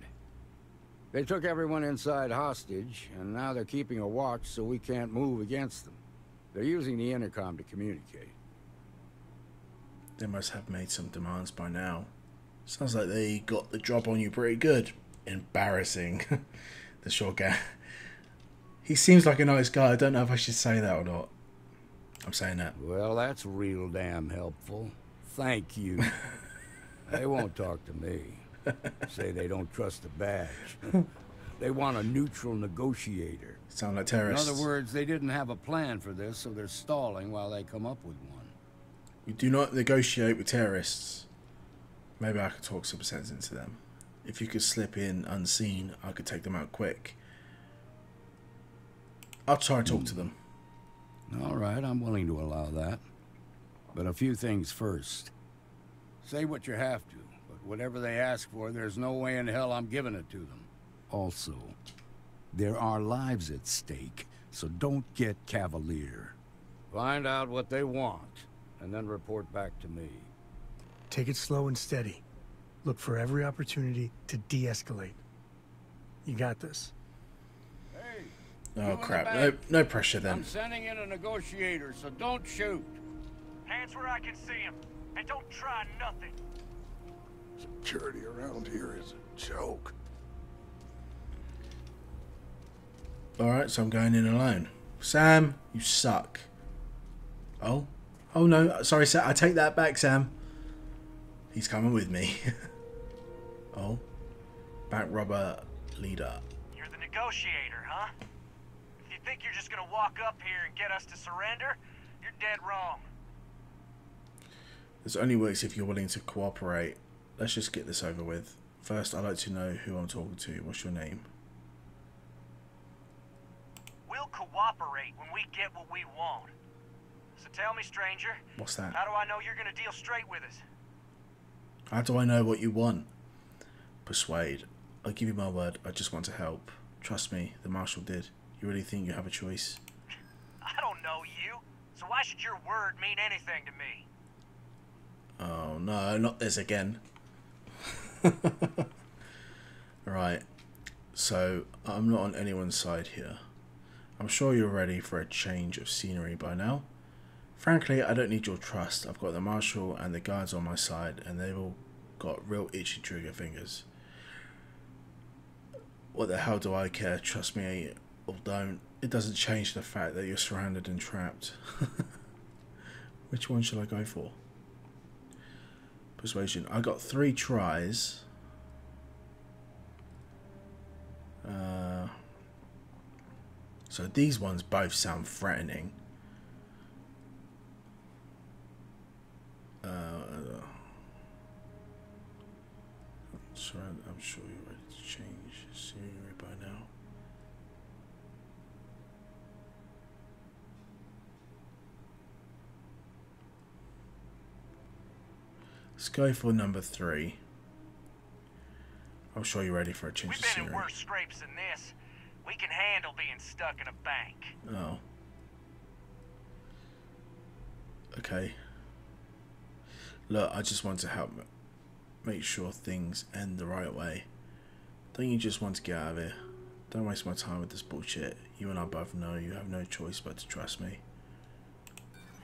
They took everyone inside hostage, and now they're keeping a watch so we can't move against them. They're using the intercom to communicate. They must have made some demands by now. Sounds like they got the job on you pretty good. Embarrassing. the short guy. He seems like a nice guy. I don't know if I should say that or not. I'm saying that. Well, that's real damn helpful. Thank you. they won't talk to me. Say they don't trust the badge. they want a neutral negotiator. Sound like In other words, they didn't have a plan for this, so they're stalling while they come up with one. We do not negotiate with terrorists. Maybe I could talk some sense into them. If you could slip in unseen, I could take them out quick. I'll try to talk to them. All right, I'm willing to allow that. But a few things first. Say what you have to, but whatever they ask for, there's no way in hell I'm giving it to them. Also, there are lives at stake, so don't get cavalier. Find out what they want, and then report back to me. Take it slow and steady. Look for every opportunity to de-escalate. You got this. Oh crap! No, no pressure then. I'm sending in a negotiator, so don't shoot. Hands where I can see him. And don't try nothing. Security around here is a joke. All right, so I'm going in alone. Sam, you suck. Oh, oh no, sorry, Sam. I take that back, Sam. He's coming with me. oh, bank robber leader. You're the negotiator, huh? If you think you're just gonna walk up here and get us to surrender, you're dead wrong. This only works if you're willing to cooperate. Let's just get this over with. First, I'd like to know who I'm talking to. What's your name? We'll cooperate when we get what we want. So tell me, stranger. What's that? How do I know you're gonna deal straight with us? How do I know what you want? Persuade. I'll give you my word. I just want to help. Trust me, the marshal did. You really think you have a choice? I don't know you, so why should your word mean anything to me? Oh no, not this again. right. So, I'm not on anyone's side here. I'm sure you're ready for a change of scenery by now. Frankly, I don't need your trust. I've got the Marshal and the guards on my side, and they've all got real itchy trigger fingers. What the hell do I care? Trust me or don't. It doesn't change the fact that you're surrounded and trapped. Which one shall I go for? Persuasion. I got three tries. Uh, so these ones both sound threatening. I'm sure you're ready to change scenery by now. Let's go for number three. I'm sure you're ready for a change We've of been scenery. in worse scrapes than this. We can handle being stuck in a bank. Oh. Okay. Look, I just want to help make sure things end the right way. Don't you just want to get out of here? Don't waste my time with this bullshit. You and I both know you have no choice but to trust me.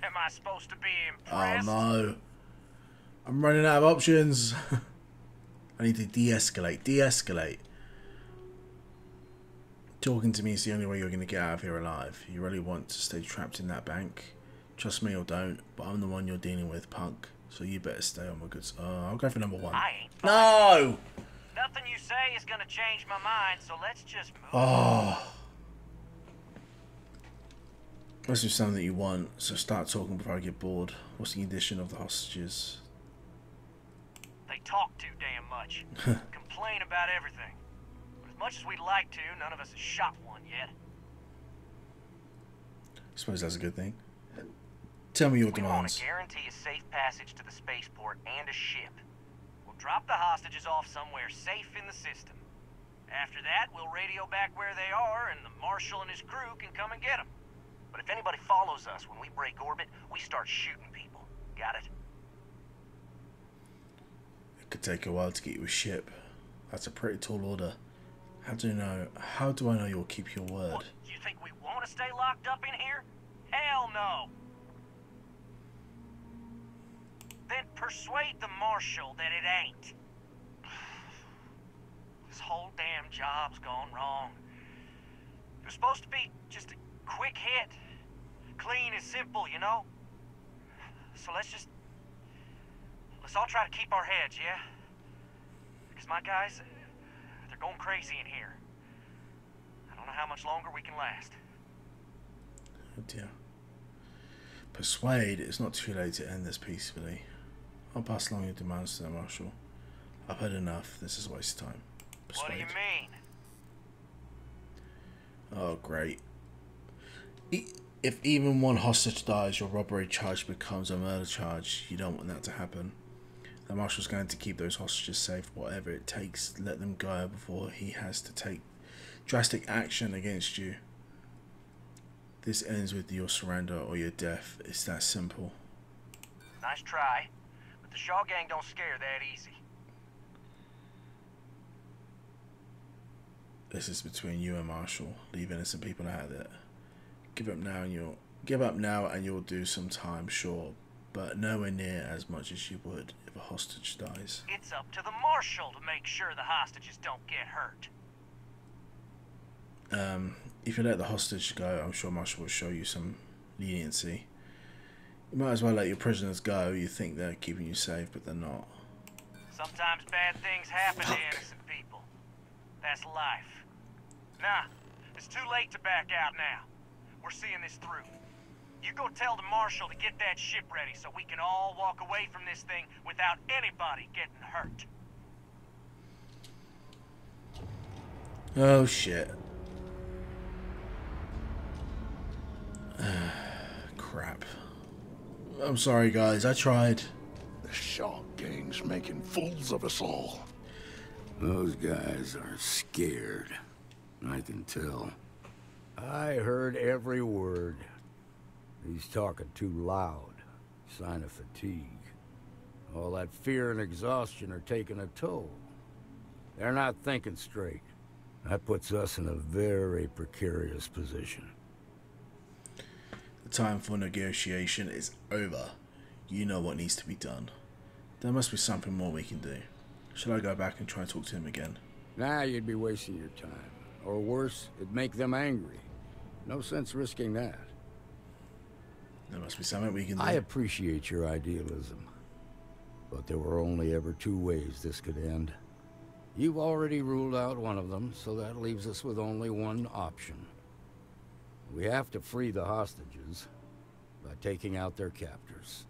Am I supposed to be impressed? Oh impressed? no. I'm running out of options. I need to de-escalate. De-escalate. Talking to me is the only way you're going to get out of here alive. You really want to stay trapped in that bank? Trust me or don't, but I'm the one you're dealing with, punk. So you better stay on my good side. Uh, I'll go for number one. No! Nothing you say is gonna change my mind, so let's just move. Oh. Must be something that you want, so start talking before I get bored. What's the condition of the hostages? They talk too damn much. Complain about everything. But as much as we'd like to, none of us has shot one yet. I suppose that's a good thing. Tell me your We want to guarantee a safe passage to the spaceport and a ship. We'll drop the hostages off somewhere safe in the system. After that, we'll radio back where they are, and the Marshal and his crew can come and get them. But if anybody follows us when we break orbit, we start shooting people. Got it? It could take a while to get you a ship. That's a pretty tall order. How do you know? How do I know you'll keep your word? You think we want to stay locked up in here? Hell no! Then persuade the Marshal that it ain't. This whole damn job's gone wrong. It was supposed to be just a quick hit. Clean and simple, you know? So let's just... Let's all try to keep our heads, yeah? Because my guys, they're going crazy in here. I don't know how much longer we can last. Oh dear. Persuade, it's not too late to end this peacefully. I'll pass along your demands to the Marshal. I've heard enough. This is a waste of time. What do you mean? Oh, great. E- If even one hostage dies, your robbery charge becomes a murder charge. You don't want that to happen. The marshal's going to keep those hostages safe, whatever it takes. Let them go before he has to take drastic action against you. This ends with your surrender or your death. It's that simple. Nice try. But the Shaw gang don't scare that easy. This is between you and Marshall. Leave innocent people out of it. Give up now and you'll give up now and you'll do some time, sure, but nowhere near as much as you would if a hostage dies. It's up to the Marshal to make sure the hostages don't get hurt. Um, if you let the hostage go, I'm sure Marshall will show you some leniency. You might as well let your prisoners go. You think they're keeping you safe, but they're not. Sometimes bad things happen to innocent people. That's life. Nah, it's too late to back out now. We're seeing this through. You go tell the Marshal to get that ship ready so we can all walk away from this thing without anybody getting hurt. Oh shit. Crap. I'm sorry, guys. I tried. The Shaw gang's making fools of us all. Those guys are scared. I can tell. I heard every word. He's talking too loud. Sign of fatigue. All that fear and exhaustion are taking a toll. They're not thinking straight. That puts us in a very precarious position. The time for negotiation is over. You know what needs to be done. There must be something more we can do. Should I go back and try and talk to him again? Nah, you'd be wasting your time. Or worse, it'd make them angry. No sense risking that. There must be something we can do. I appreciate your idealism. But there were only ever two ways this could end. You've already ruled out one of them, so that leaves us with only one option. We have to free the hostages by taking out their captors.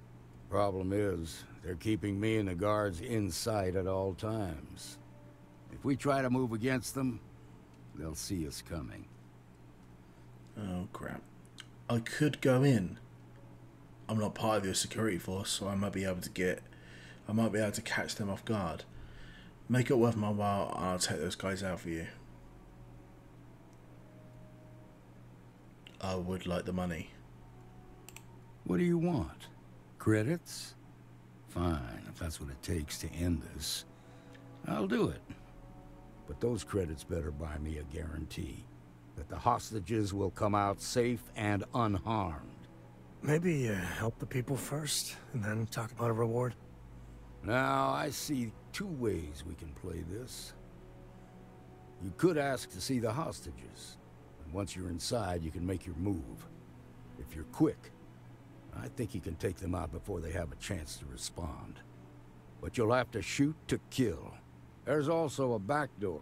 Problem is, they're keeping me and the guards in sight at all times. If we try to move against them, they'll see us coming. Oh crap. I could go in. I'm not part of your security force, so I might be able to get I might be able to catch them off guard. Make it worth my while and I'll take those guys out for you. I would like the money. What do you want? Credits? Fine, if that's what it takes to end this. I'll do it. But those credits better buy me a guarantee that the hostages will come out safe and unharmed. Maybe uh, help the people first, and then talk about a reward? Now, I see two ways we can play this. You could ask to see the hostages. And once you're inside, you can make your move. If you're quick, I think you can take them out before they have a chance to respond. But you'll have to shoot to kill. There's also a back door.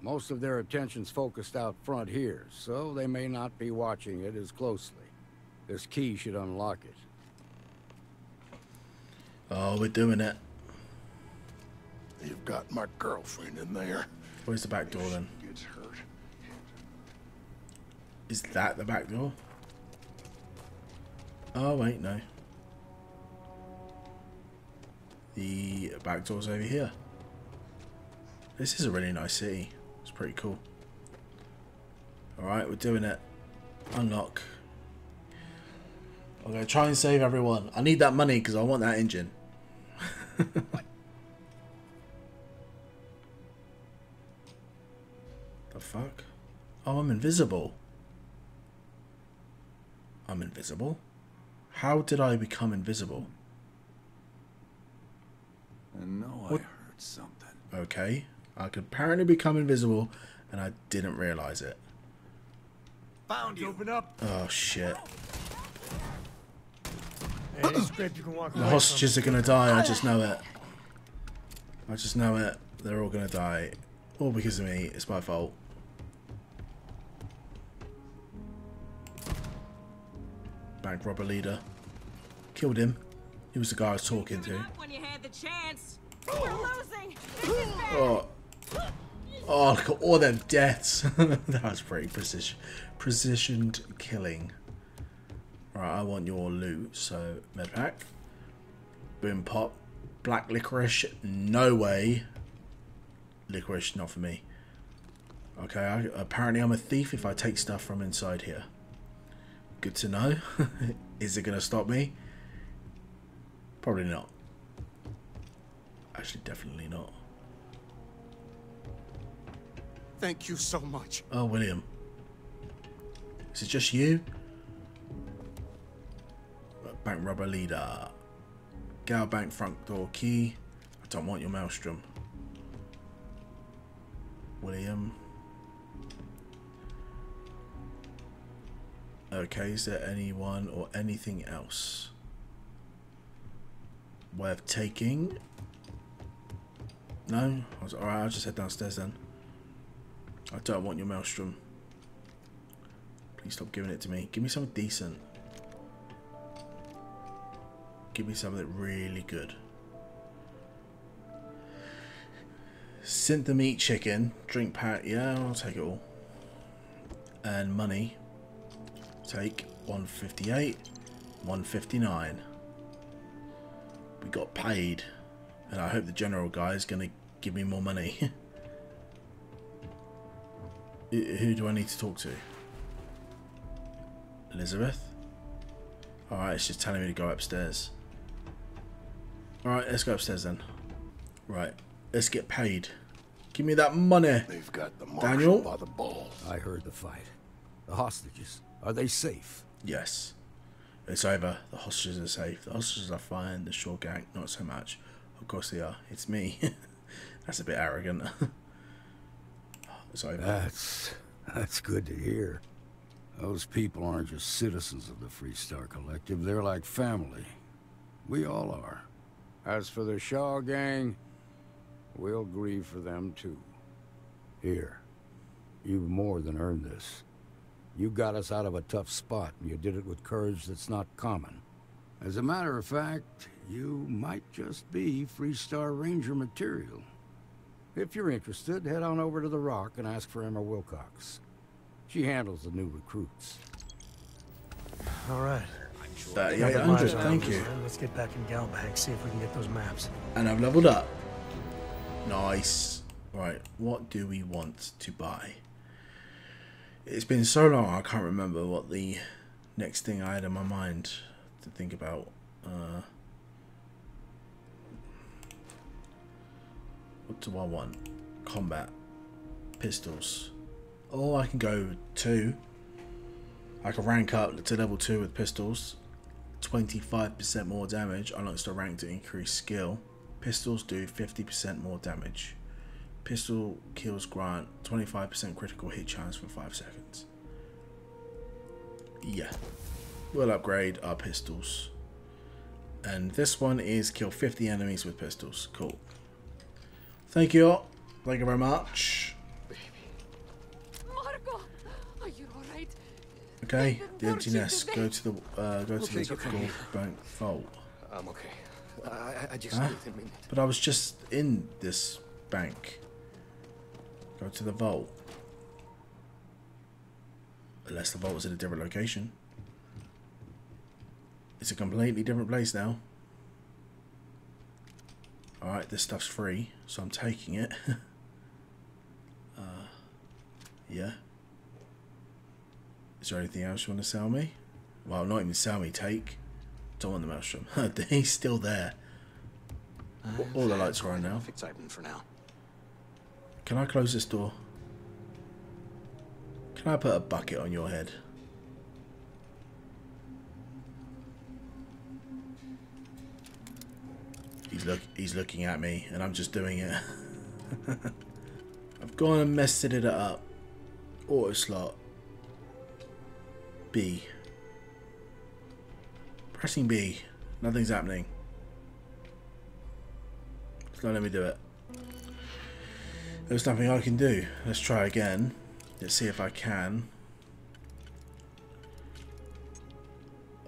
Most of their attention's focused out front here, so they may not be watching it as closely. This key should unlock it. Oh, we're doing it. You've got my girlfriend in there. Where's the back door then? Is that the back door? Oh wait, no. The back door's over here. This is a really nice city. It's pretty cool. Alright, we're doing it. Unlock. I'm going to try and save everyone. I need that money because I want that engine. the fuck? Oh, I'm invisible. I'm invisible? How did I become invisible? I know What? I heard something. Okay. I could apparently become invisible and I didn't realize it. Found you. Open up. Oh shit. Any scrape you can walk The hostages are gonna die, I just know it. I just know it. They're all gonna die. All because of me. It's my fault. Bank robber leader. Killed him. He was the guy I was talking to. When you had the chance. We're losing. Oh. Oh, look at all them deaths. that was pretty precision, precisioned killing. Right, I want your loot. So, medpack. Boom pop. Black licorice. No way. Licorice, not for me. Okay, I, apparently I'm a thief if I take stuff from inside here. Good to know. Is it going to stop me? Probably not. Actually, definitely not. Thank you so much. Oh, William. Is it just you? Bank robber leader. GalBank front door key. I don't want your maelstrom. William. Okay, is there anyone or anything else? Of taking? No? I was alright, I'll just head downstairs then. I don't want your maelstrom. Please stop giving it to me. Give me something decent. Give me something really good. Synth the meat chicken. Drink pack. Yeah, I'll take it all. And money. Take 158. 159. We got paid. And I hope the general guy is going to give me more money. Who do I need to talk to? Elizabeth? Alright, it's just telling me to go upstairs. Alright, let's go upstairs then. Right, let's get paid. Give me that money. They've got the marshal Daniel? by the balls. I heard the fight. The hostages, are they safe? Yes. It's over. The hostages are safe. The hostages are fine. The Shaw gang, not so much. Of course they are. It's me. That's a bit arrogant. it's over. That's that's good to hear. Those people aren't just citizens of the Freestar Collective, they're like family. We all are. As for the Shaw gang, we'll grieve for them too. Here, you've more than earned this. You got us out of a tough spot, and you did it with courage that's not common. As a matter of fact, you might just be Freestar Ranger material. If you're interested, head on over to the Rock and ask for Emma Wilcox. She handles the new recruits. All right. That, Got yeah, the 800, miles thank you. Let's get back in GalBank, see if we can get those maps. And I've leveled up. Nice. Right, what do we want to buy? It's been so long, I can't remember what the next thing I had in my mind to think about. Uh, what do I want? Combat. Pistols. Oh, I can go two. I can rank up to level two with pistols. 25% more damage unlocks the rank to increase skill. Pistols do 50% more damage. Pistol kills grant 25% critical hit chance for 5 seconds. Yeah. We'll upgrade our pistols. And this one is kill 50 enemies with pistols. Cool. Thank you. Thank you very much. Marco, are you all right? Okay, the empty nest. Go to the uh, go to Okay, the okay. bank vault. I'm okay. I, I just Huh? didn't mean it. But I was just in this bank. Go to the vault. Unless the vault was in a different location. It's a completely different place now. Alright, this stuff's free, so I'm taking it. uh, yeah. Is there anything else you want to sell me? Well, not even sell me, take. Don't want the mushroom. He's still there. All the lights are on now. Fix Ivan for now. Can I close this door? Can I put a bucket on your head? He's look he's looking at me and I'm just doing it. I've gone and messed it up. Auto slot. B. Pressing B. Nothing's happening. It's not let me do it. There's nothing I can do. Let's try again. Let's see if I can.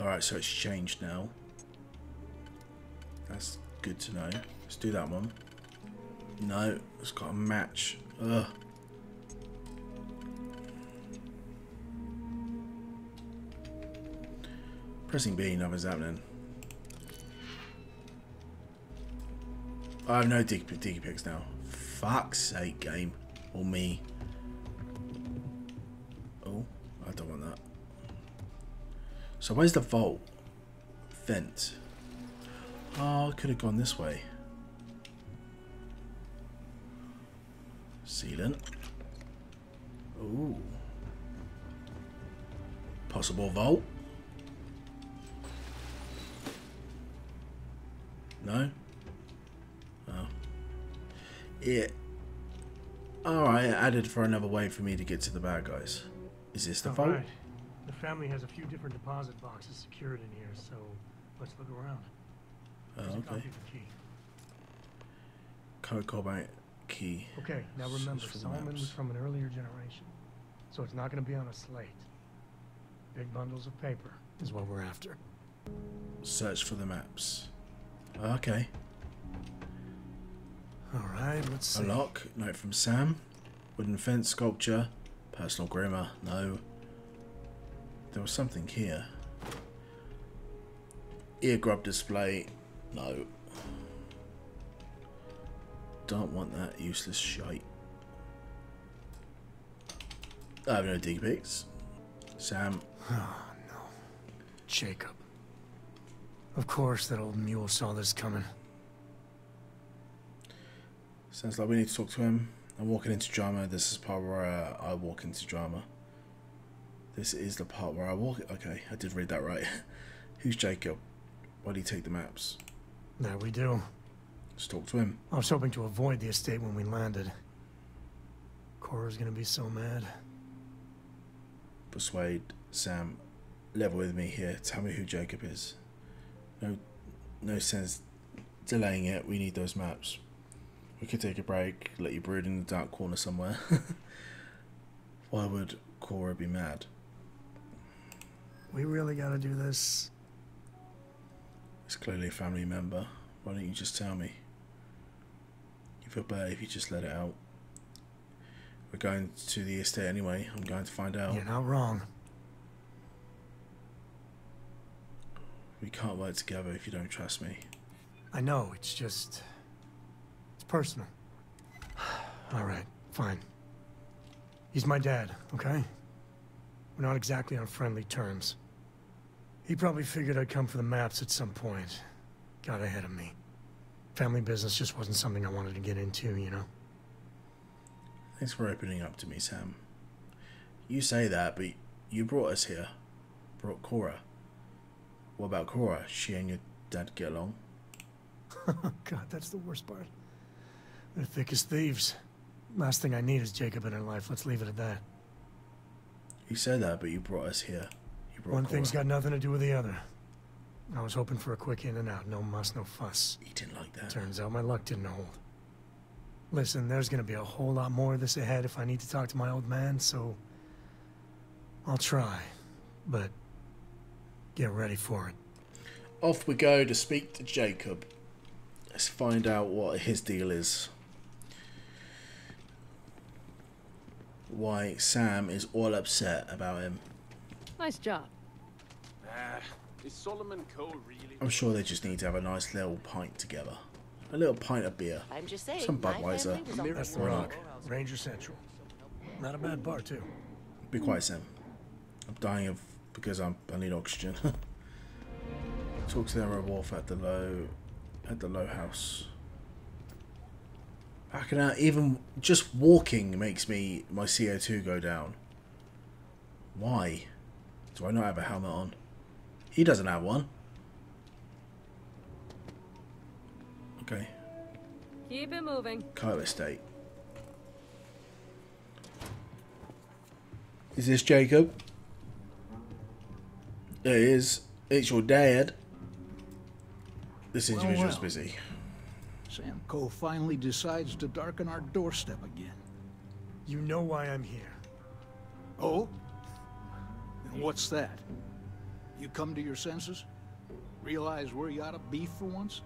Alright, so it's changed now. That's good to know. Let's do that one. No, it's got a match. Ugh. Pressing B, nothing's happening. I have no dig, dig picks now. Fuck's sake, game. Or me. Oh, I don't want that. So where's the vault? Vent. Oh, I could have gone this way. Sealant. Ooh. Possible vault. No? Oh. Yeah. Alright, added for another way for me to get to the bad guys. Is this the All vault? right. The family has a few different deposit boxes secured in here, so let's look around. Oh, okay. copy of the key. Code callback key. Okay, now remember, Solomon maps. was from an earlier generation, so it's not going to be on a slate. Big bundles of paper is what we're after. Search for the maps. Okay. All right, let's see. Unlock. Note from Sam. Wooden fence sculpture. Personal groomer. No. There was something here. Ear grub display. No. Don't want that useless shite. I have no dig pics. Sam. Oh, no. Jacob. Of course that old mule saw this coming. Sounds like we need to talk to him. I'm walking into drama. This is part where uh, I walk into drama. This is the part where I walk. Okay, I did read that right. Who's Jacob? Why do you take the maps? There we do. Let's talk to him. I was hoping to avoid the estate when we landed. Cora's gonna be so mad. Persuade Sam. Level with me here. Tell me who Jacob is. No, no sense delaying it. We need those maps. We could take a break, let you brood in the dark corner somewhere. Why would Cora be mad? We really gotta do this. It's clearly a family member. Why don't you just tell me? You feel better if you just let it out. We're going to the estate anyway. I'm going to find out. You're not wrong. We can't work together if you don't trust me. I know, it's just... It's personal. Alright, fine. He's my dad, okay? We're not exactly on friendly terms. He probably figured I'd come for the maps at some point. Got ahead of me. Family business just wasn't something I wanted to get into, you know? Thanks for opening up to me, Sam. You say that, but you brought us here. Brought Cora. What about Cora? She and your dad get along? God, that's the worst part. They're thick as thieves. Last thing I need is Jacob in her life. Let's leave it at that. You said that, but you brought us here. You brought One Cora. thing's got nothing to do with the other. I was hoping for a quick in and out. No muss, no fuss. You didn't like that. Turns out my luck didn't hold. Listen, there's gonna be a whole lot more of this ahead if I need to talk to my old man, so... I'll try. But... Get ready for it. Off we go to speak to Jacob. Let's find out what his deal is. Why Sam is all upset about him. Nice job. Ah, is Solomon Coe really? I'm sure they just need to have a nice little pint together. A little pint of beer. I'm just saying. Some my Budweiser. family That's the Why rock. Ranger Central. Not a bad bar, too. Be quiet, Sam. I'm dying of because I'm I need oxygen. Talk to them Wolf at the low at the low house. How can I even just walking makes me my CO2 go down? Why? Do I not have a helmet on? He doesn't have one. Okay. Keep it moving. Kyle Estate. Is this Jacob? It is. It's your dad. This Well, individual's well. busy. Sam Coe finally decides to darken our doorstep again. You know why I'm here. Oh? And what's that? You come to your senses? Realize where you ought to be for once?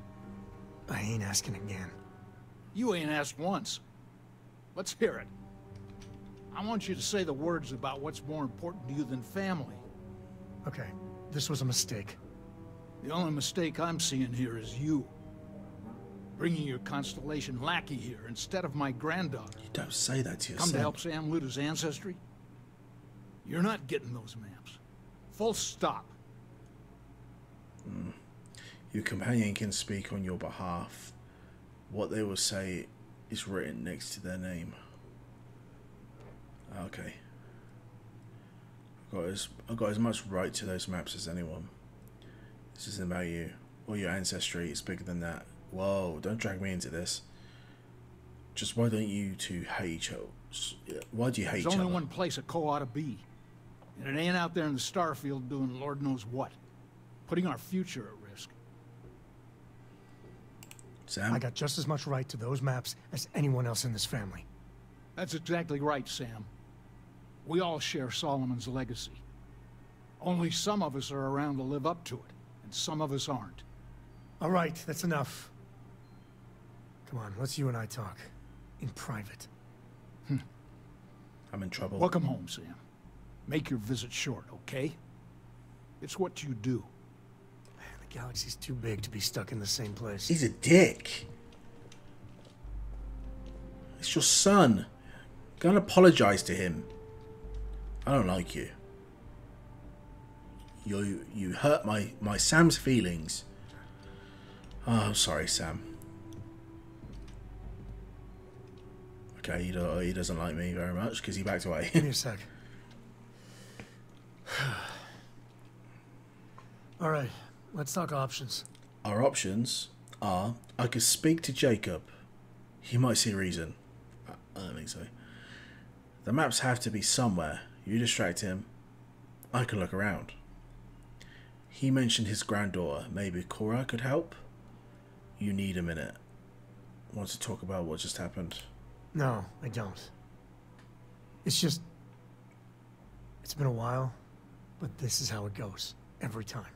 I ain't asking again. You ain't asked once. Let's hear it. I want you to say the words about what's more important to you than family. Okay, this was a mistake. The only mistake I'm seeing here is you. Bringing your Constellation lackey here instead of my granddaughter. You don't say that to your Come to help Sam loot his ancestry? You're not getting those maps. Full stop. Mm. Your companion can speak on your behalf. What they will say is written next to their name. Okay. I've got as I've got as much right to those maps as anyone. This isn't about you or your ancestry. It's bigger than that. Whoa! Don't drag me into this. Just why don't you two hate each other? Why do you hate There's each only other? one place a Coe ought to be. And it ain't out there in the starfield doing Lord knows what. Putting our future at risk. Sam? I got just as much right to those maps as anyone else in this family. That's exactly right, Sam. We all share Solomon's legacy. Only some of us are around to live up to it, and some of us aren't. All right, that's enough. Come on, let's you and I talk. In private. Hmm. I'm in trouble. Welcome home, Sam. Make your visit short, okay? It's what you do. Man, The galaxy's too big to be stuck in the same place. He's a dick. It's your son. Go and apologize to him. I don't like you. You you hurt my my Sam's feelings. Oh, I'm sorry, Sam. Okay, he, do, he doesn't like me very much because he backed away. Give me a sec. All right, let's talk options. Our options are I could speak to Jacob. He might see reason. I I don't think so. The maps have to be somewhere. You distract him. I can look around. He mentioned his granddaughter. Maybe Cora could help? You need a minute. Want to talk about what just happened? No, I don't. It's just. It's been a while, but this is how it goes. Every time.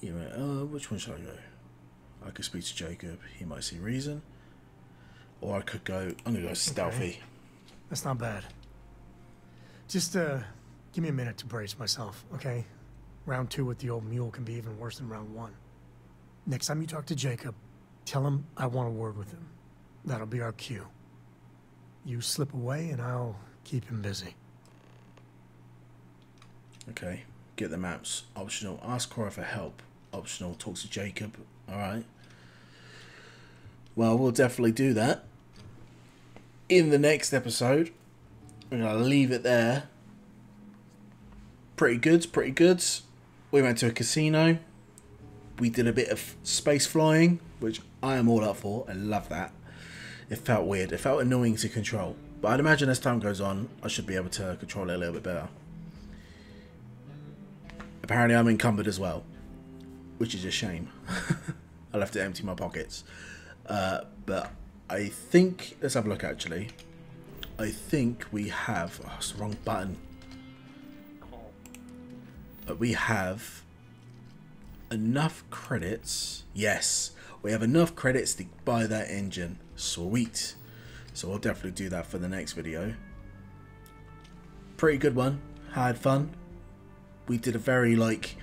Yeah, mate, uh, which one should I go? I could speak to Jacob. He might see reason. Or I could go. I'm gonna go stealthy. That's not bad. Just, uh, give me a minute to brace myself, okay? Round two with the old mule can be even worse than round one. Next time you talk to Jacob, tell him I want a word with him. That'll be our cue. You slip away and I'll keep him busy. Okay. Get the maps. Optional. Ask Cora for help. Optional. Talk to Jacob. Alright. Well, we'll definitely do that. In the next episode. We're going to leave it there. Pretty good. Pretty good. We went to a casino. We did a bit of space flying, which I am all up for. I love that. It felt weird. It felt annoying to control. But I'd imagine as time goes on, I should be able to control it a little bit better. Apparently, I'm encumbered as well, which is a shame. I'll have to empty my pockets. Uh, but I think, let's have a look actually. I think we have, oh, it's the wrong button. But we have enough credits. Yes, we have enough credits to buy that engine. Sweet. So we'll definitely do that for the next video. Pretty good one. Had fun. We did a very like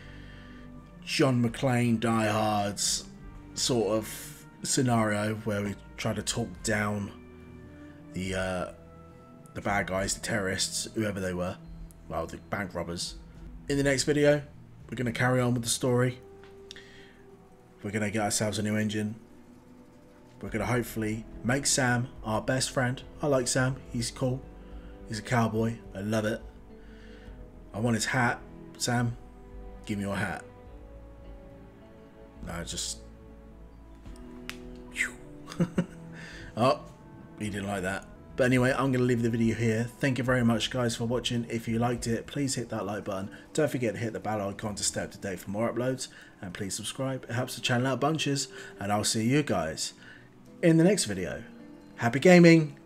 John McClane Die Hards sort of scenario where we try to talk down the uh, the bad guys, the terrorists, whoever they were, well, the bank robbers. In the next video, we're going to carry on with the story. We're going to get ourselves a new engine. We're going to hopefully make Sam our best friend. I like Sam. He's cool. He's a cowboy. I love it. I want his hat. Sam, give me your hat. No, just... oh, he didn't like that. But anyway, I'm going to leave the video here. Thank you very much, guys, for watching. If you liked it, please hit that like button. Don't forget to hit the bell icon to stay up to date for more uploads. And please subscribe. It helps the channel out bunches. And I'll see you guys in the next video. Happy gaming!